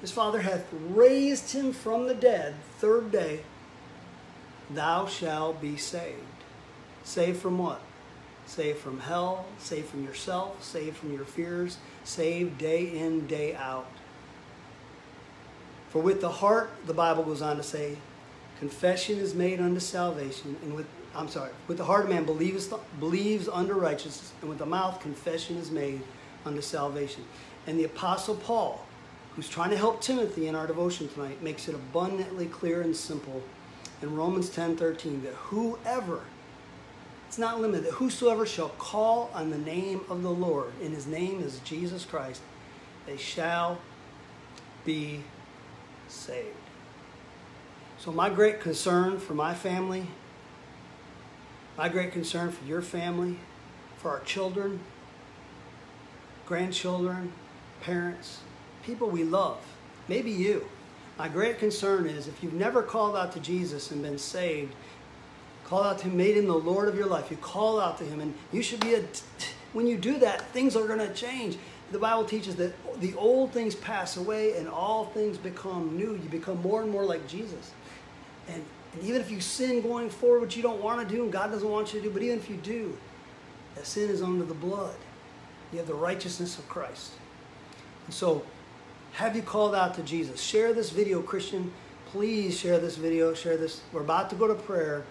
his Father, hath raised him from the dead, third day, thou shalt be saved. Saved from what? Saved from hell, saved from yourself, saved from your fears, saved day in, day out. For with the heart, the Bible goes on to say, confession is made unto salvation, and with I'm sorry, with the heart man believes believes unto righteousness, and with the mouth confession is made unto salvation. And the apostle Paul, who's trying to help Timothy in our devotion tonight, makes it abundantly clear and simple in Romans 10 13 that whoever it's not limited. That whosoever shall call on the name of the Lord, and his name is Jesus Christ, they shall be saved. So, my great concern for my family, my great concern for your family, for our children, grandchildren, parents, people we love, maybe you. My great concern is if you've never called out to Jesus and been saved, Call out to him, made him the Lord of your life. You call out to him, and you should be a. When you do that, things are going to change. The Bible teaches that the old things pass away and all things become new. You become more and more like Jesus. And, and even if you sin going forward, which you don't want to do and God doesn't want you to do, but even if you do, that sin is under the blood. You have the righteousness of Christ. And so, have you called out to Jesus? Share this video, Christian. Please share this video. Share this. We're about to go to prayer.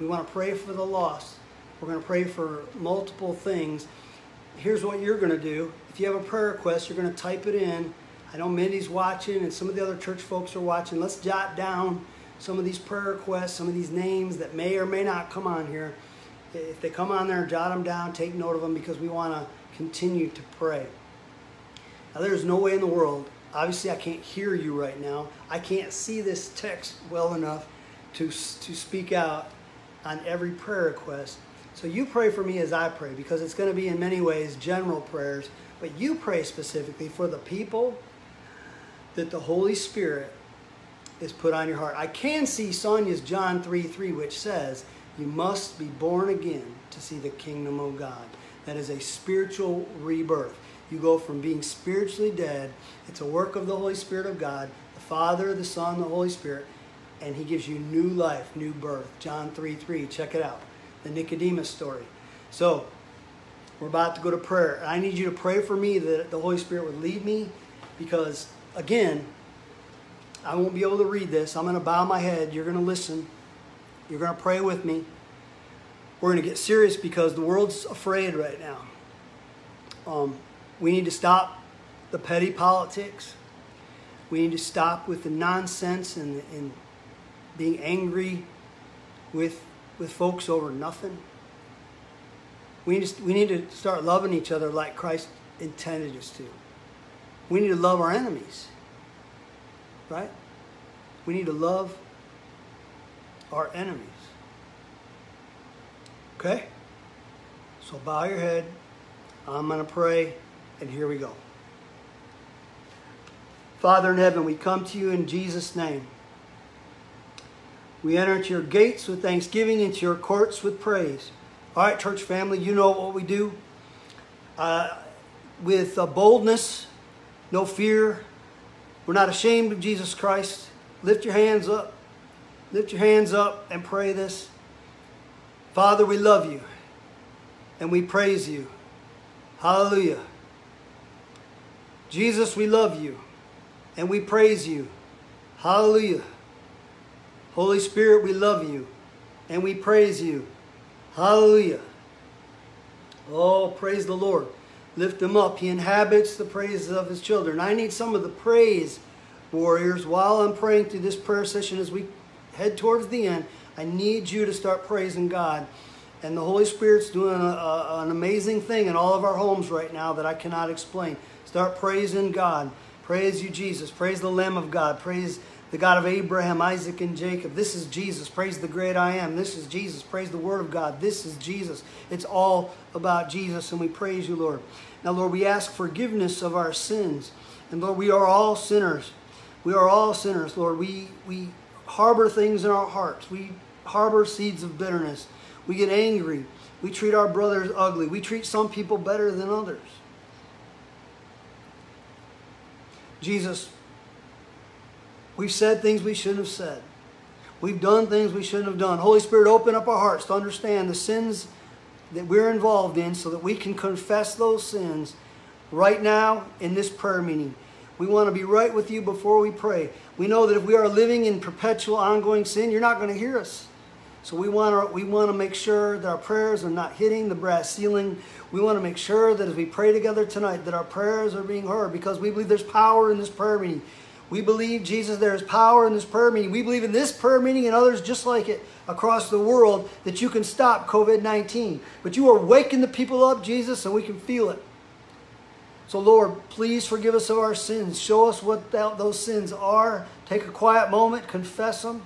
We want to pray for the lost. We're going to pray for multiple things. Here's what you're going to do. If you have a prayer request, you're going to type it in. I know Mindy's watching and some of the other church folks are watching. Let's jot down some of these prayer requests, some of these names that may or may not come on here. If they come on there, jot them down, take note of them because we want to continue to pray. Now, there's no way in the world, obviously, I can't hear you right now. I can't see this text well enough to, to speak out on every prayer request. So you pray for me as I pray because it's going to be in many ways general prayers, but you pray specifically for the people that the Holy Spirit is put on your heart. I can see Sonia's John 3 3, which says, You must be born again to see the kingdom of God. That is a spiritual rebirth. You go from being spiritually dead, it's a work of the Holy Spirit of God, the Father, the Son, the Holy Spirit, and he gives you new life, new birth. John 3 3. Check it out. The Nicodemus story. So, we're about to go to prayer. I need you to pray for me that the Holy Spirit would lead me because, again, I won't be able to read this. I'm going to bow my head. You're going to listen. You're going to pray with me. We're going to get serious because the world's afraid right now. Um, we need to stop the petty politics. We need to stop with the nonsense and, and being angry with, with folks over nothing. We need, to, we need to start loving each other like Christ intended us to. We need to love our enemies, right? We need to love our enemies. Okay? So bow your head. I'm going to pray, and here we go. Father in heaven, we come to you in Jesus' name. We enter into your gates with thanksgiving, into your courts with praise. All right, church family, you know what we do. Uh, with uh, boldness, no fear. We're not ashamed of Jesus Christ. Lift your hands up. Lift your hands up and pray this. Father, we love you and we praise you. Hallelujah. Jesus, we love you and we praise you. Hallelujah. Holy Spirit, we love you and we praise you. Hallelujah. Oh, praise the Lord. Lift him up. He inhabits the praises of his children. I need some of the praise warriors while I'm praying through this prayer session as we head towards the end. I need you to start praising God. And the Holy Spirit's doing a, a, an amazing thing in all of our homes right now that I cannot explain. Start praising God. Praise you, Jesus. Praise the Lamb of God. Praise the God of Abraham, Isaac, and Jacob. This is Jesus. Praise the great I am. This is Jesus. Praise the Word of God. This is Jesus. It's all about Jesus, and we praise you, Lord. Now, Lord, we ask forgiveness of our sins. And Lord, we are all sinners. We are all sinners, Lord. We, we harbor things in our hearts. We harbor seeds of bitterness. We get angry. We treat our brothers ugly. We treat some people better than others. Jesus, we've said things we shouldn't have said. We've done things we shouldn't have done. Holy Spirit, open up our hearts to understand the sins that we're involved in so that we can confess those sins right now in this prayer meeting. We want to be right with you before we pray. We know that if we are living in perpetual ongoing sin, you're not going to hear us. So we want to we want to make sure that our prayers are not hitting the brass ceiling. We want to make sure that as we pray together tonight that our prayers are being heard because we believe there's power in this prayer meeting. We believe Jesus there is power in this prayer meeting. We believe in this prayer meeting and others just like it across the world that you can stop COVID-19. But you are waking the people up, Jesus, and we can feel it. So, Lord, please forgive us of our sins. Show us what those sins are. Take a quiet moment, confess them.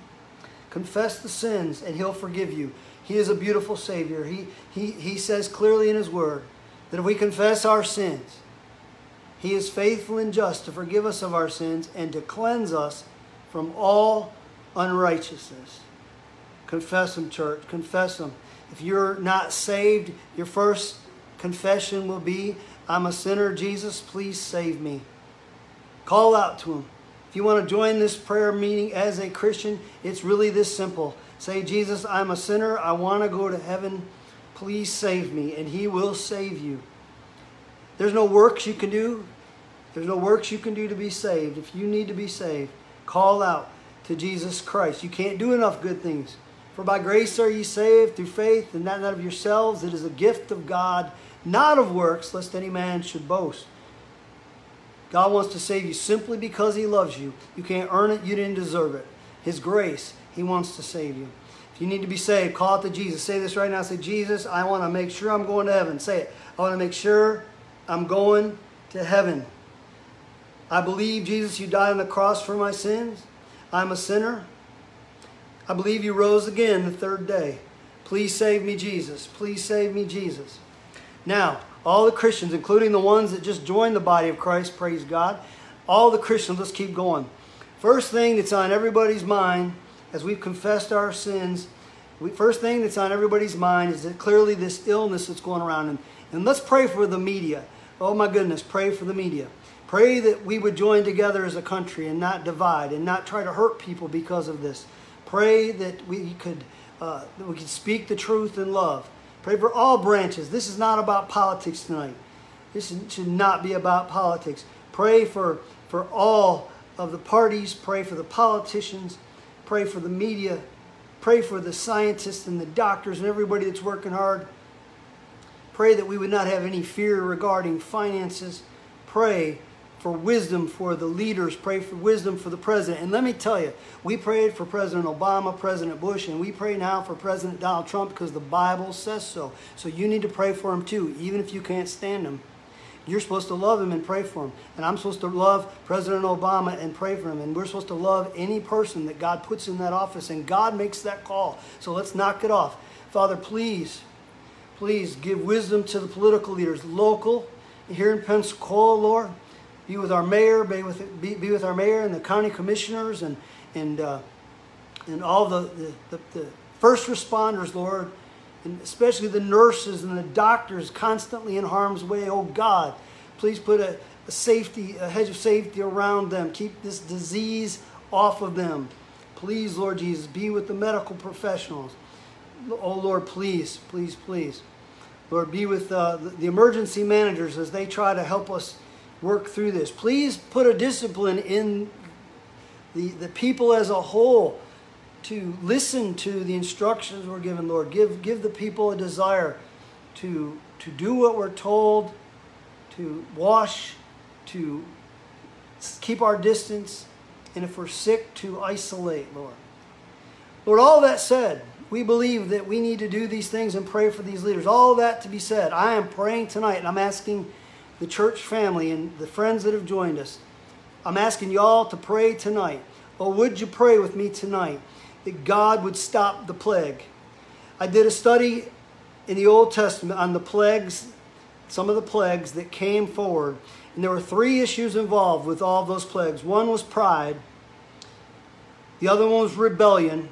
Confess the sins, and He'll forgive you. He is a beautiful Savior. He, he, he says clearly in His Word that if we confess our sins, He is faithful and just to forgive us of our sins and to cleanse us from all unrighteousness. Confess them, church. Confess them. If you're not saved, your first confession will be, I'm a sinner. Jesus, please save me. Call out to Him. If you want to join this prayer meeting as a Christian, it's really this simple. Say, Jesus, I'm a sinner. I want to go to heaven. Please save me. And He will save you. There's no works you can do. There's no works you can do to be saved. If you need to be saved, call out to Jesus Christ. You can't do enough good things. For by grace are ye saved through faith, and that not of yourselves. It is a gift of God, not of works, lest any man should boast. God wants to save you simply because He loves you. You can't earn it, you didn't deserve it. His grace, He wants to save you. If you need to be saved, call out to Jesus. Say this right now. Say, Jesus, I want to make sure I'm going to heaven. Say it. I want to make sure I'm going to heaven. I believe, Jesus, you died on the cross for my sins. I'm a sinner. I believe you rose again the third day. Please save me, Jesus. Please save me, Jesus. Now, all the Christians, including the ones that just joined the body of Christ, praise God. All the Christians, let's keep going. First thing that's on everybody's mind as we've confessed our sins, we, first thing that's on everybody's mind is that clearly this illness that's going around. And, and let's pray for the media. Oh my goodness, pray for the media. Pray that we would join together as a country and not divide and not try to hurt people because of this. Pray that we could, uh, that we could speak the truth in love. Pray for all branches. This is not about politics tonight. This should not be about politics. Pray for, for all of the parties. Pray for the politicians. Pray for the media. Pray for the scientists and the doctors and everybody that's working hard. Pray that we would not have any fear regarding finances. Pray for wisdom for the leaders, pray for wisdom for the president. And let me tell you, we prayed for President Obama, President Bush, and we pray now for President Donald Trump because the Bible says so. So you need to pray for him too, even if you can't stand him. You're supposed to love him and pray for him. And I'm supposed to love President Obama and pray for him. And we're supposed to love any person that God puts in that office. And God makes that call. So let's knock it off. Father, please, please give wisdom to the political leaders, local, here in Pensacola, Lord be with our mayor, be with, be, be with our mayor and the county commissioners and, and, uh, and all the, the, the, the first responders, Lord, and especially the nurses and the doctors constantly in harm's way. Oh God, please put a, a safety, a hedge of safety around them. Keep this disease off of them. Please, Lord Jesus, be with the medical professionals. Oh, Lord, please, please, please. Lord, be with uh, the emergency managers as they try to help us work through this. Please put a discipline in the, the people as a whole to listen to the instructions we're given, Lord. Give, give the people a desire to, to do what we're told, to wash, to keep our distance, and if we're sick, to isolate, Lord. Lord, all that said, we believe that we need to do these things and pray for these leaders. All that to be said, I am praying tonight, and I'm asking the church family and the friends that have joined us, I'm asking y'all to pray tonight. Or would you pray with me tonight that God would stop the plague? I did a study in the Old Testament on the plagues, some of the plagues that came forward. And there were three issues involved with all those plagues. One was pride, the other one was rebellion,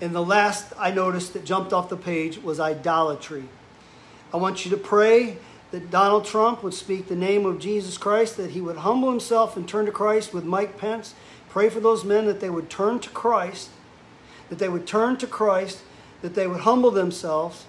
and the last I noticed that jumped off the page was idolatry. I want you to pray that Donald Trump would speak the name of Jesus Christ, that he would humble himself and turn to Christ with Mike Pence. Pray for those men that they would turn to Christ, that they would turn to Christ, that they would humble themselves,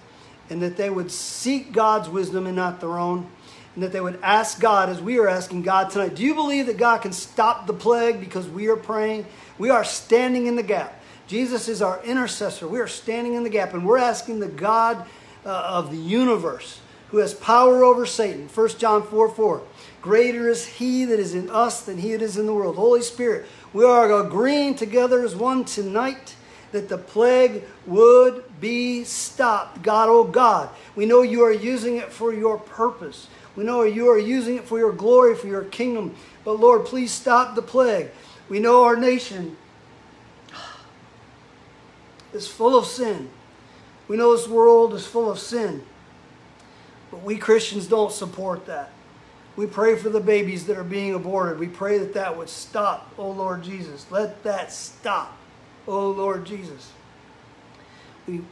and that they would seek God's wisdom and not their own, and that they would ask God, as we are asking God tonight, do you believe that God can stop the plague because we are praying? We are standing in the gap. Jesus is our intercessor. We are standing in the gap, and we're asking the God uh, of the universe who has power over Satan. 1 John 4 4. Greater is he that is in us than he that is in the world. Holy Spirit, we are agreeing together as one tonight that the plague would be stopped. God, oh God, we know you are using it for your purpose. We know you are using it for your glory, for your kingdom. But Lord, please stop the plague. We know our nation is full of sin. We know this world is full of sin. But we Christians don't support that. We pray for the babies that are being aborted. We pray that that would stop, oh Lord Jesus. Let that stop, oh Lord Jesus. We,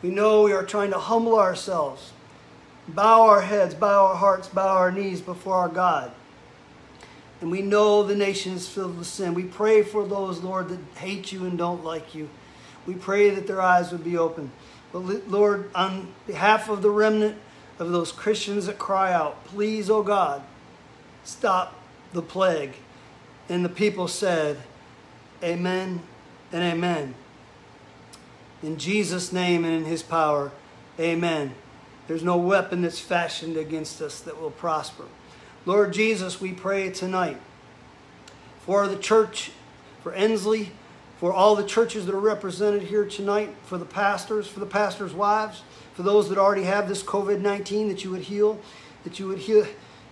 we know we are trying to humble ourselves, bow our heads, bow our hearts, bow our knees before our God. And we know the nation is filled with sin. We pray for those, Lord, that hate you and don't like you. We pray that their eyes would be open. But Lord, on behalf of the remnant of those Christians that cry out, Please, O oh God, stop the plague. And the people said, Amen and amen. In Jesus' name and in his power, amen. There's no weapon that's fashioned against us that will prosper. Lord Jesus, we pray tonight for the church, for Ensley, for all the churches that are represented here tonight, for the pastors, for the pastors' wives, for those that already have this COVID-19, that you would heal, that you would heal,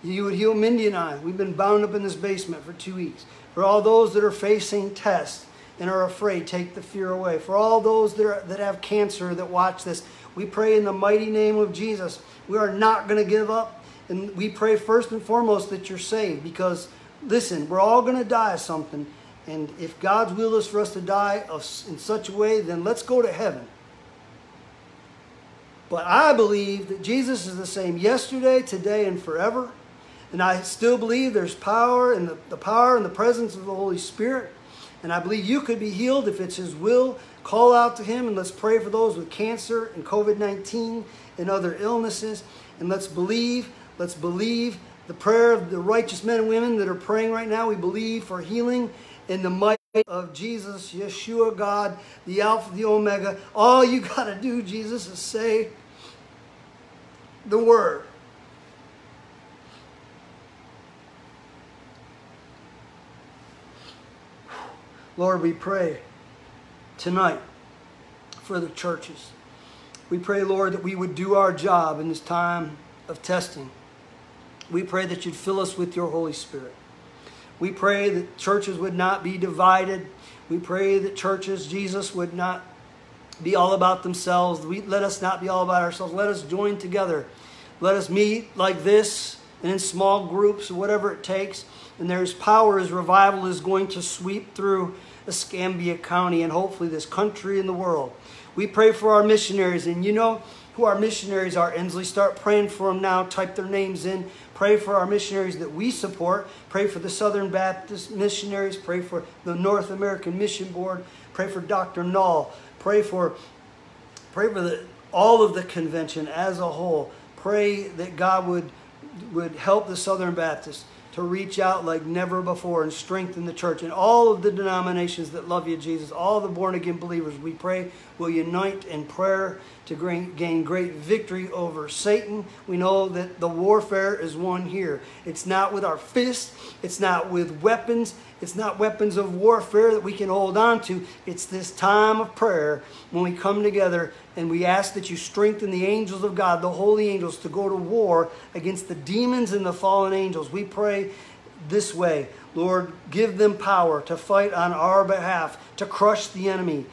you would heal Mindy and I. We've been bound up in this basement for two weeks. For all those that are facing tests and are afraid, take the fear away. For all those that, are, that have cancer that watch this, we pray in the mighty name of Jesus. We are not going to give up. And we pray first and foremost that you're saved because, listen, we're all going to die of something. And if God's will is for us to die of, in such a way, then let's go to heaven. But I believe that Jesus is the same yesterday, today, and forever. And I still believe there's power in the, the power and the presence of the Holy Spirit. And I believe you could be healed if it's His will. Call out to Him and let's pray for those with cancer and COVID 19 and other illnesses. And let's believe, let's believe the prayer of the righteous men and women that are praying right now. We believe for healing in the might of Jesus, Yeshua, God, the Alpha, the Omega. All you got to do, Jesus, is say the word. Lord, we pray tonight for the churches. We pray, Lord, that we would do our job in this time of testing. We pray that you'd fill us with your Holy Spirit. We pray that churches would not be divided. We pray that churches, Jesus, would not be all about themselves. We, let us not be all about ourselves. Let us join together. Let us meet like this and in small groups, whatever it takes. And there's power as revival is going to sweep through Escambia County and hopefully this country and the world. We pray for our missionaries. And you know who our missionaries are, Ensley. Start praying for them now. Type their names in Pray for our missionaries that we support. Pray for the Southern Baptist missionaries. Pray for the North American Mission Board. Pray for Dr. Null. Pray for, pray for the, all of the convention as a whole. Pray that God would, would help the Southern Baptists to reach out like never before and strengthen the church and all of the denominations that love you, Jesus, all the born again believers. We pray will unite in prayer to gain great victory over Satan. We know that the warfare is won here. It's not with our fists, it's not with weapons, it's not weapons of warfare that we can hold on to. It's this time of prayer when we come together and we ask that you strengthen the angels of God, the holy angels, to go to war against the demons and the fallen angels. We pray this way Lord, give them power to fight on our behalf, to crush the enemy.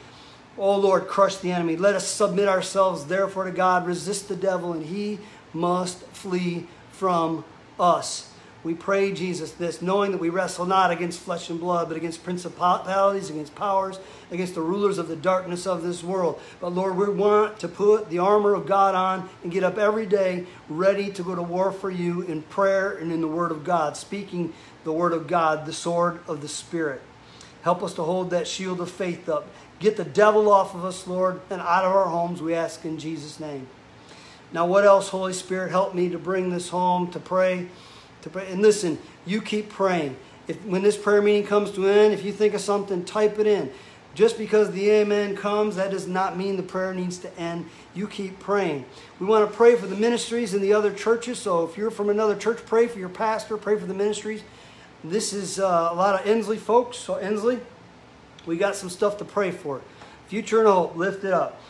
Oh Lord, crush the enemy. Let us submit ourselves, therefore, to God. Resist the devil, and he must flee from us. We pray, Jesus, this, knowing that we wrestle not against flesh and blood, but against principalities, against powers, against the rulers of the darkness of this world. But Lord, we want to put the armor of God on and get up every day ready to go to war for you in prayer and in the Word of God, speaking the Word of God, the sword of the Spirit. Help us to hold that shield of faith up. Get the devil off of us, Lord, and out of our homes, we ask in Jesus' name. Now, what else, Holy Spirit? Help me to bring this home to pray to pray. And listen, you keep praying. If when this prayer meeting comes to an end, if you think of something, type it in. Just because the amen comes, that does not mean the prayer needs to end. You keep praying. We want to pray for the ministries in the other churches. So if you're from another church, pray for your pastor, pray for the ministries. This is uh, a lot of Ensley folks. So Ensley, we got some stuff to pray for. Future and hope, lift it up.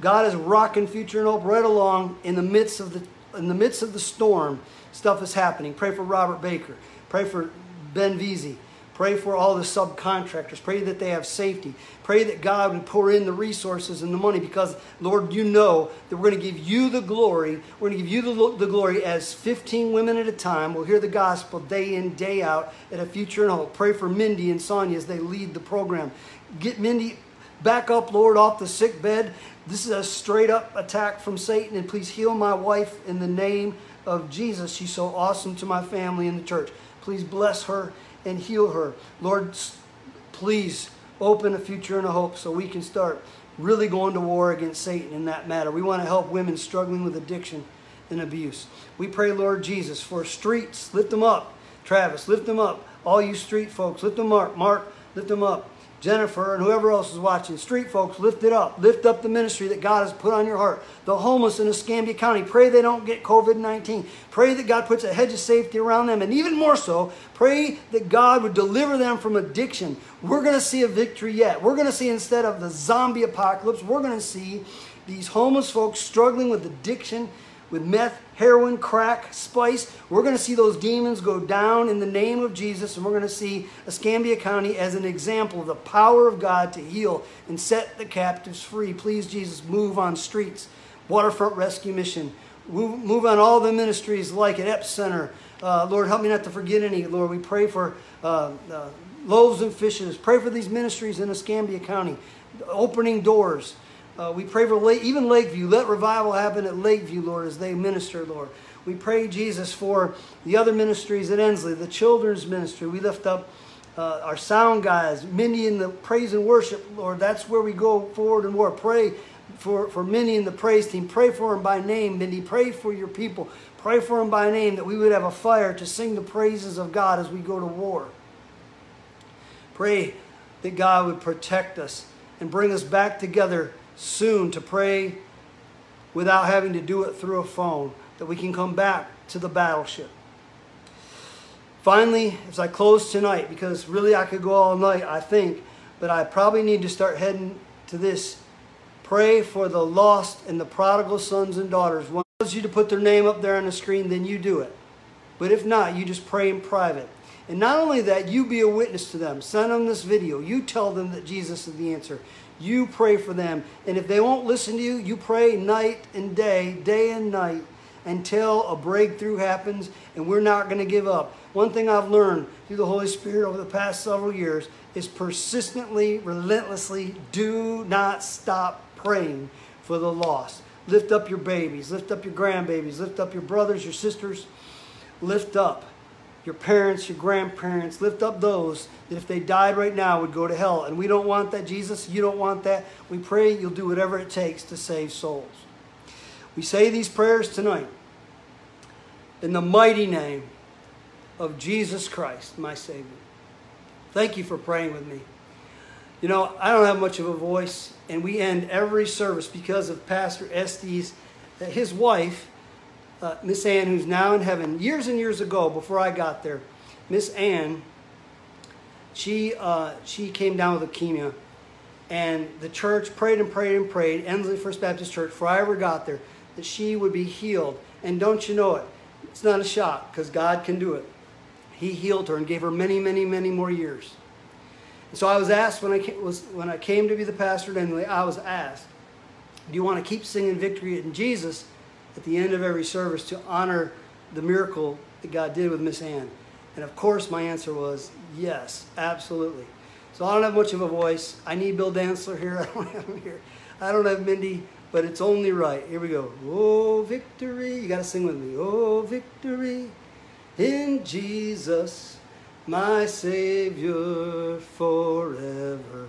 God is rocking future and hope right along in the midst of the in the midst of the storm stuff is happening. Pray for Robert Baker. Pray for Ben Veazey. Pray for all the subcontractors. Pray that they have safety. Pray that God would pour in the resources and the money because, Lord, you know that we're going to give you the glory. We're going to give you the, the glory as 15 women at a time will hear the gospel day in, day out at a future and hope. Pray for Mindy and Sonia as they lead the program. Get Mindy back up, Lord, off the sick bed. This is a straight up attack from Satan, and please heal my wife in the name of Jesus. She's so awesome to my family in the church. Please bless her and heal her. Lord, please open a future and a hope so we can start really going to war against Satan in that matter. We want to help women struggling with addiction and abuse. We pray, Lord Jesus, for streets. Lift them up. Travis, lift them up. All you street folks, lift them up. Mark, lift them up. Jennifer, and whoever else is watching, street folks, lift it up. Lift up the ministry that God has put on your heart. The homeless in Escambia County, pray they don't get COVID 19. Pray that God puts a hedge of safety around them. And even more so, pray that God would deliver them from addiction. We're going to see a victory yet. We're going to see, instead of the zombie apocalypse, we're going to see these homeless folks struggling with addiction with meth, heroin, crack, spice. We're going to see those demons go down in the name of Jesus, and we're going to see Escambia County as an example of the power of God to heal and set the captives free. Please, Jesus, move on streets, Waterfront Rescue Mission. Move, on all the ministries like at Epicenter. Uh, Lord, help me not to forget any. Lord, we pray for uh, uh, loaves and fishes. Pray for these ministries in Escambia County, opening doors. Uh, we pray for Lake, even Lakeview. Let revival happen at Lakeview, Lord, as they minister, Lord. We pray, Jesus, for the other ministries at Ensley, the children's ministry. We lift up uh, our sound guys, Mindy in the praise and worship, Lord. That's where we go forward and more. Pray for, for Mindy and the praise team. Pray for them by name, Mindy. Pray for your people. Pray for them by name that we would have a fire to sing the praises of God as we go to war. Pray that God would protect us and bring us back together soon to pray without having to do it through a phone, that we can come back to the battleship. Finally, as I close tonight, because really I could go all night, I think, but I probably need to start heading to this. Pray for the lost and the prodigal sons and daughters. One wants you to put their name up there on the screen, then you do it. But if not, you just pray in private. And not only that, you be a witness to them. Send them this video. You tell them that Jesus is the answer. You pray for them. And if they won't listen to you, you pray night and day, day and night, until a breakthrough happens and we're not going to give up. One thing I've learned through the Holy Spirit over the past several years is persistently, relentlessly, do not stop praying for the lost. Lift up your babies, lift up your grandbabies, lift up your brothers, your sisters. lift up your parents, your grandparents, lift up those that if they died right now would go to hell. And we don't want that, Jesus. You don't want that. We pray you'll do whatever it takes to save souls. We say these prayers tonight in the mighty name of Jesus Christ, my Savior. Thank you for praying with me. You know, I don't have much of a voice, and we end every service because of Pastor Estes, his wife, uh, Miss Ann, who's now in heaven. Years and years ago, before I got there, Miss Ann, she uh, she came down with leukemia, and the church prayed and prayed and prayed. Ensley First Baptist Church, before I ever got there, that she would be healed. And don't you know it? It's not a shock because God can do it. He healed her and gave her many, many, many more years. And so I was asked when I came, was when I came to be the pastor at I was asked, "Do you want to keep singing victory in Jesus?" At the end of every service to honor the miracle that God did with Miss Ann? And of course, my answer was yes, absolutely. So I don't have much of a voice. I need Bill Dantzler here. I don't have him here. I don't have Mindy, but it's only right. Here we go. Oh, victory. You got to sing with me. Oh, victory in Jesus, my Savior forever.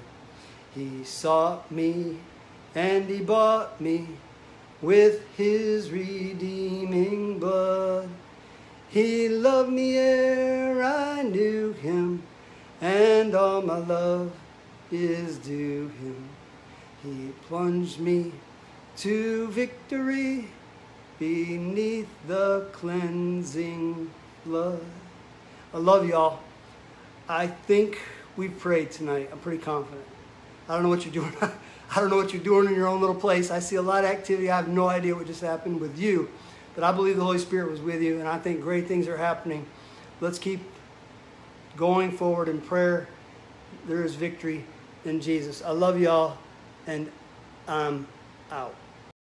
He sought me and he bought me with his redeeming blood. He loved me ere I knew him, and all my love is due him. He plunged me to victory beneath the cleansing blood. I love y'all. I think we prayed tonight. I'm pretty confident. I don't know what you're doing. I don't know what you're doing in your own little place. I see a lot of activity. I have no idea what just happened with you. But I believe the Holy Spirit was with you, and I think great things are happening. Let's keep going forward in prayer. There is victory in Jesus. I love y'all, and I'm out.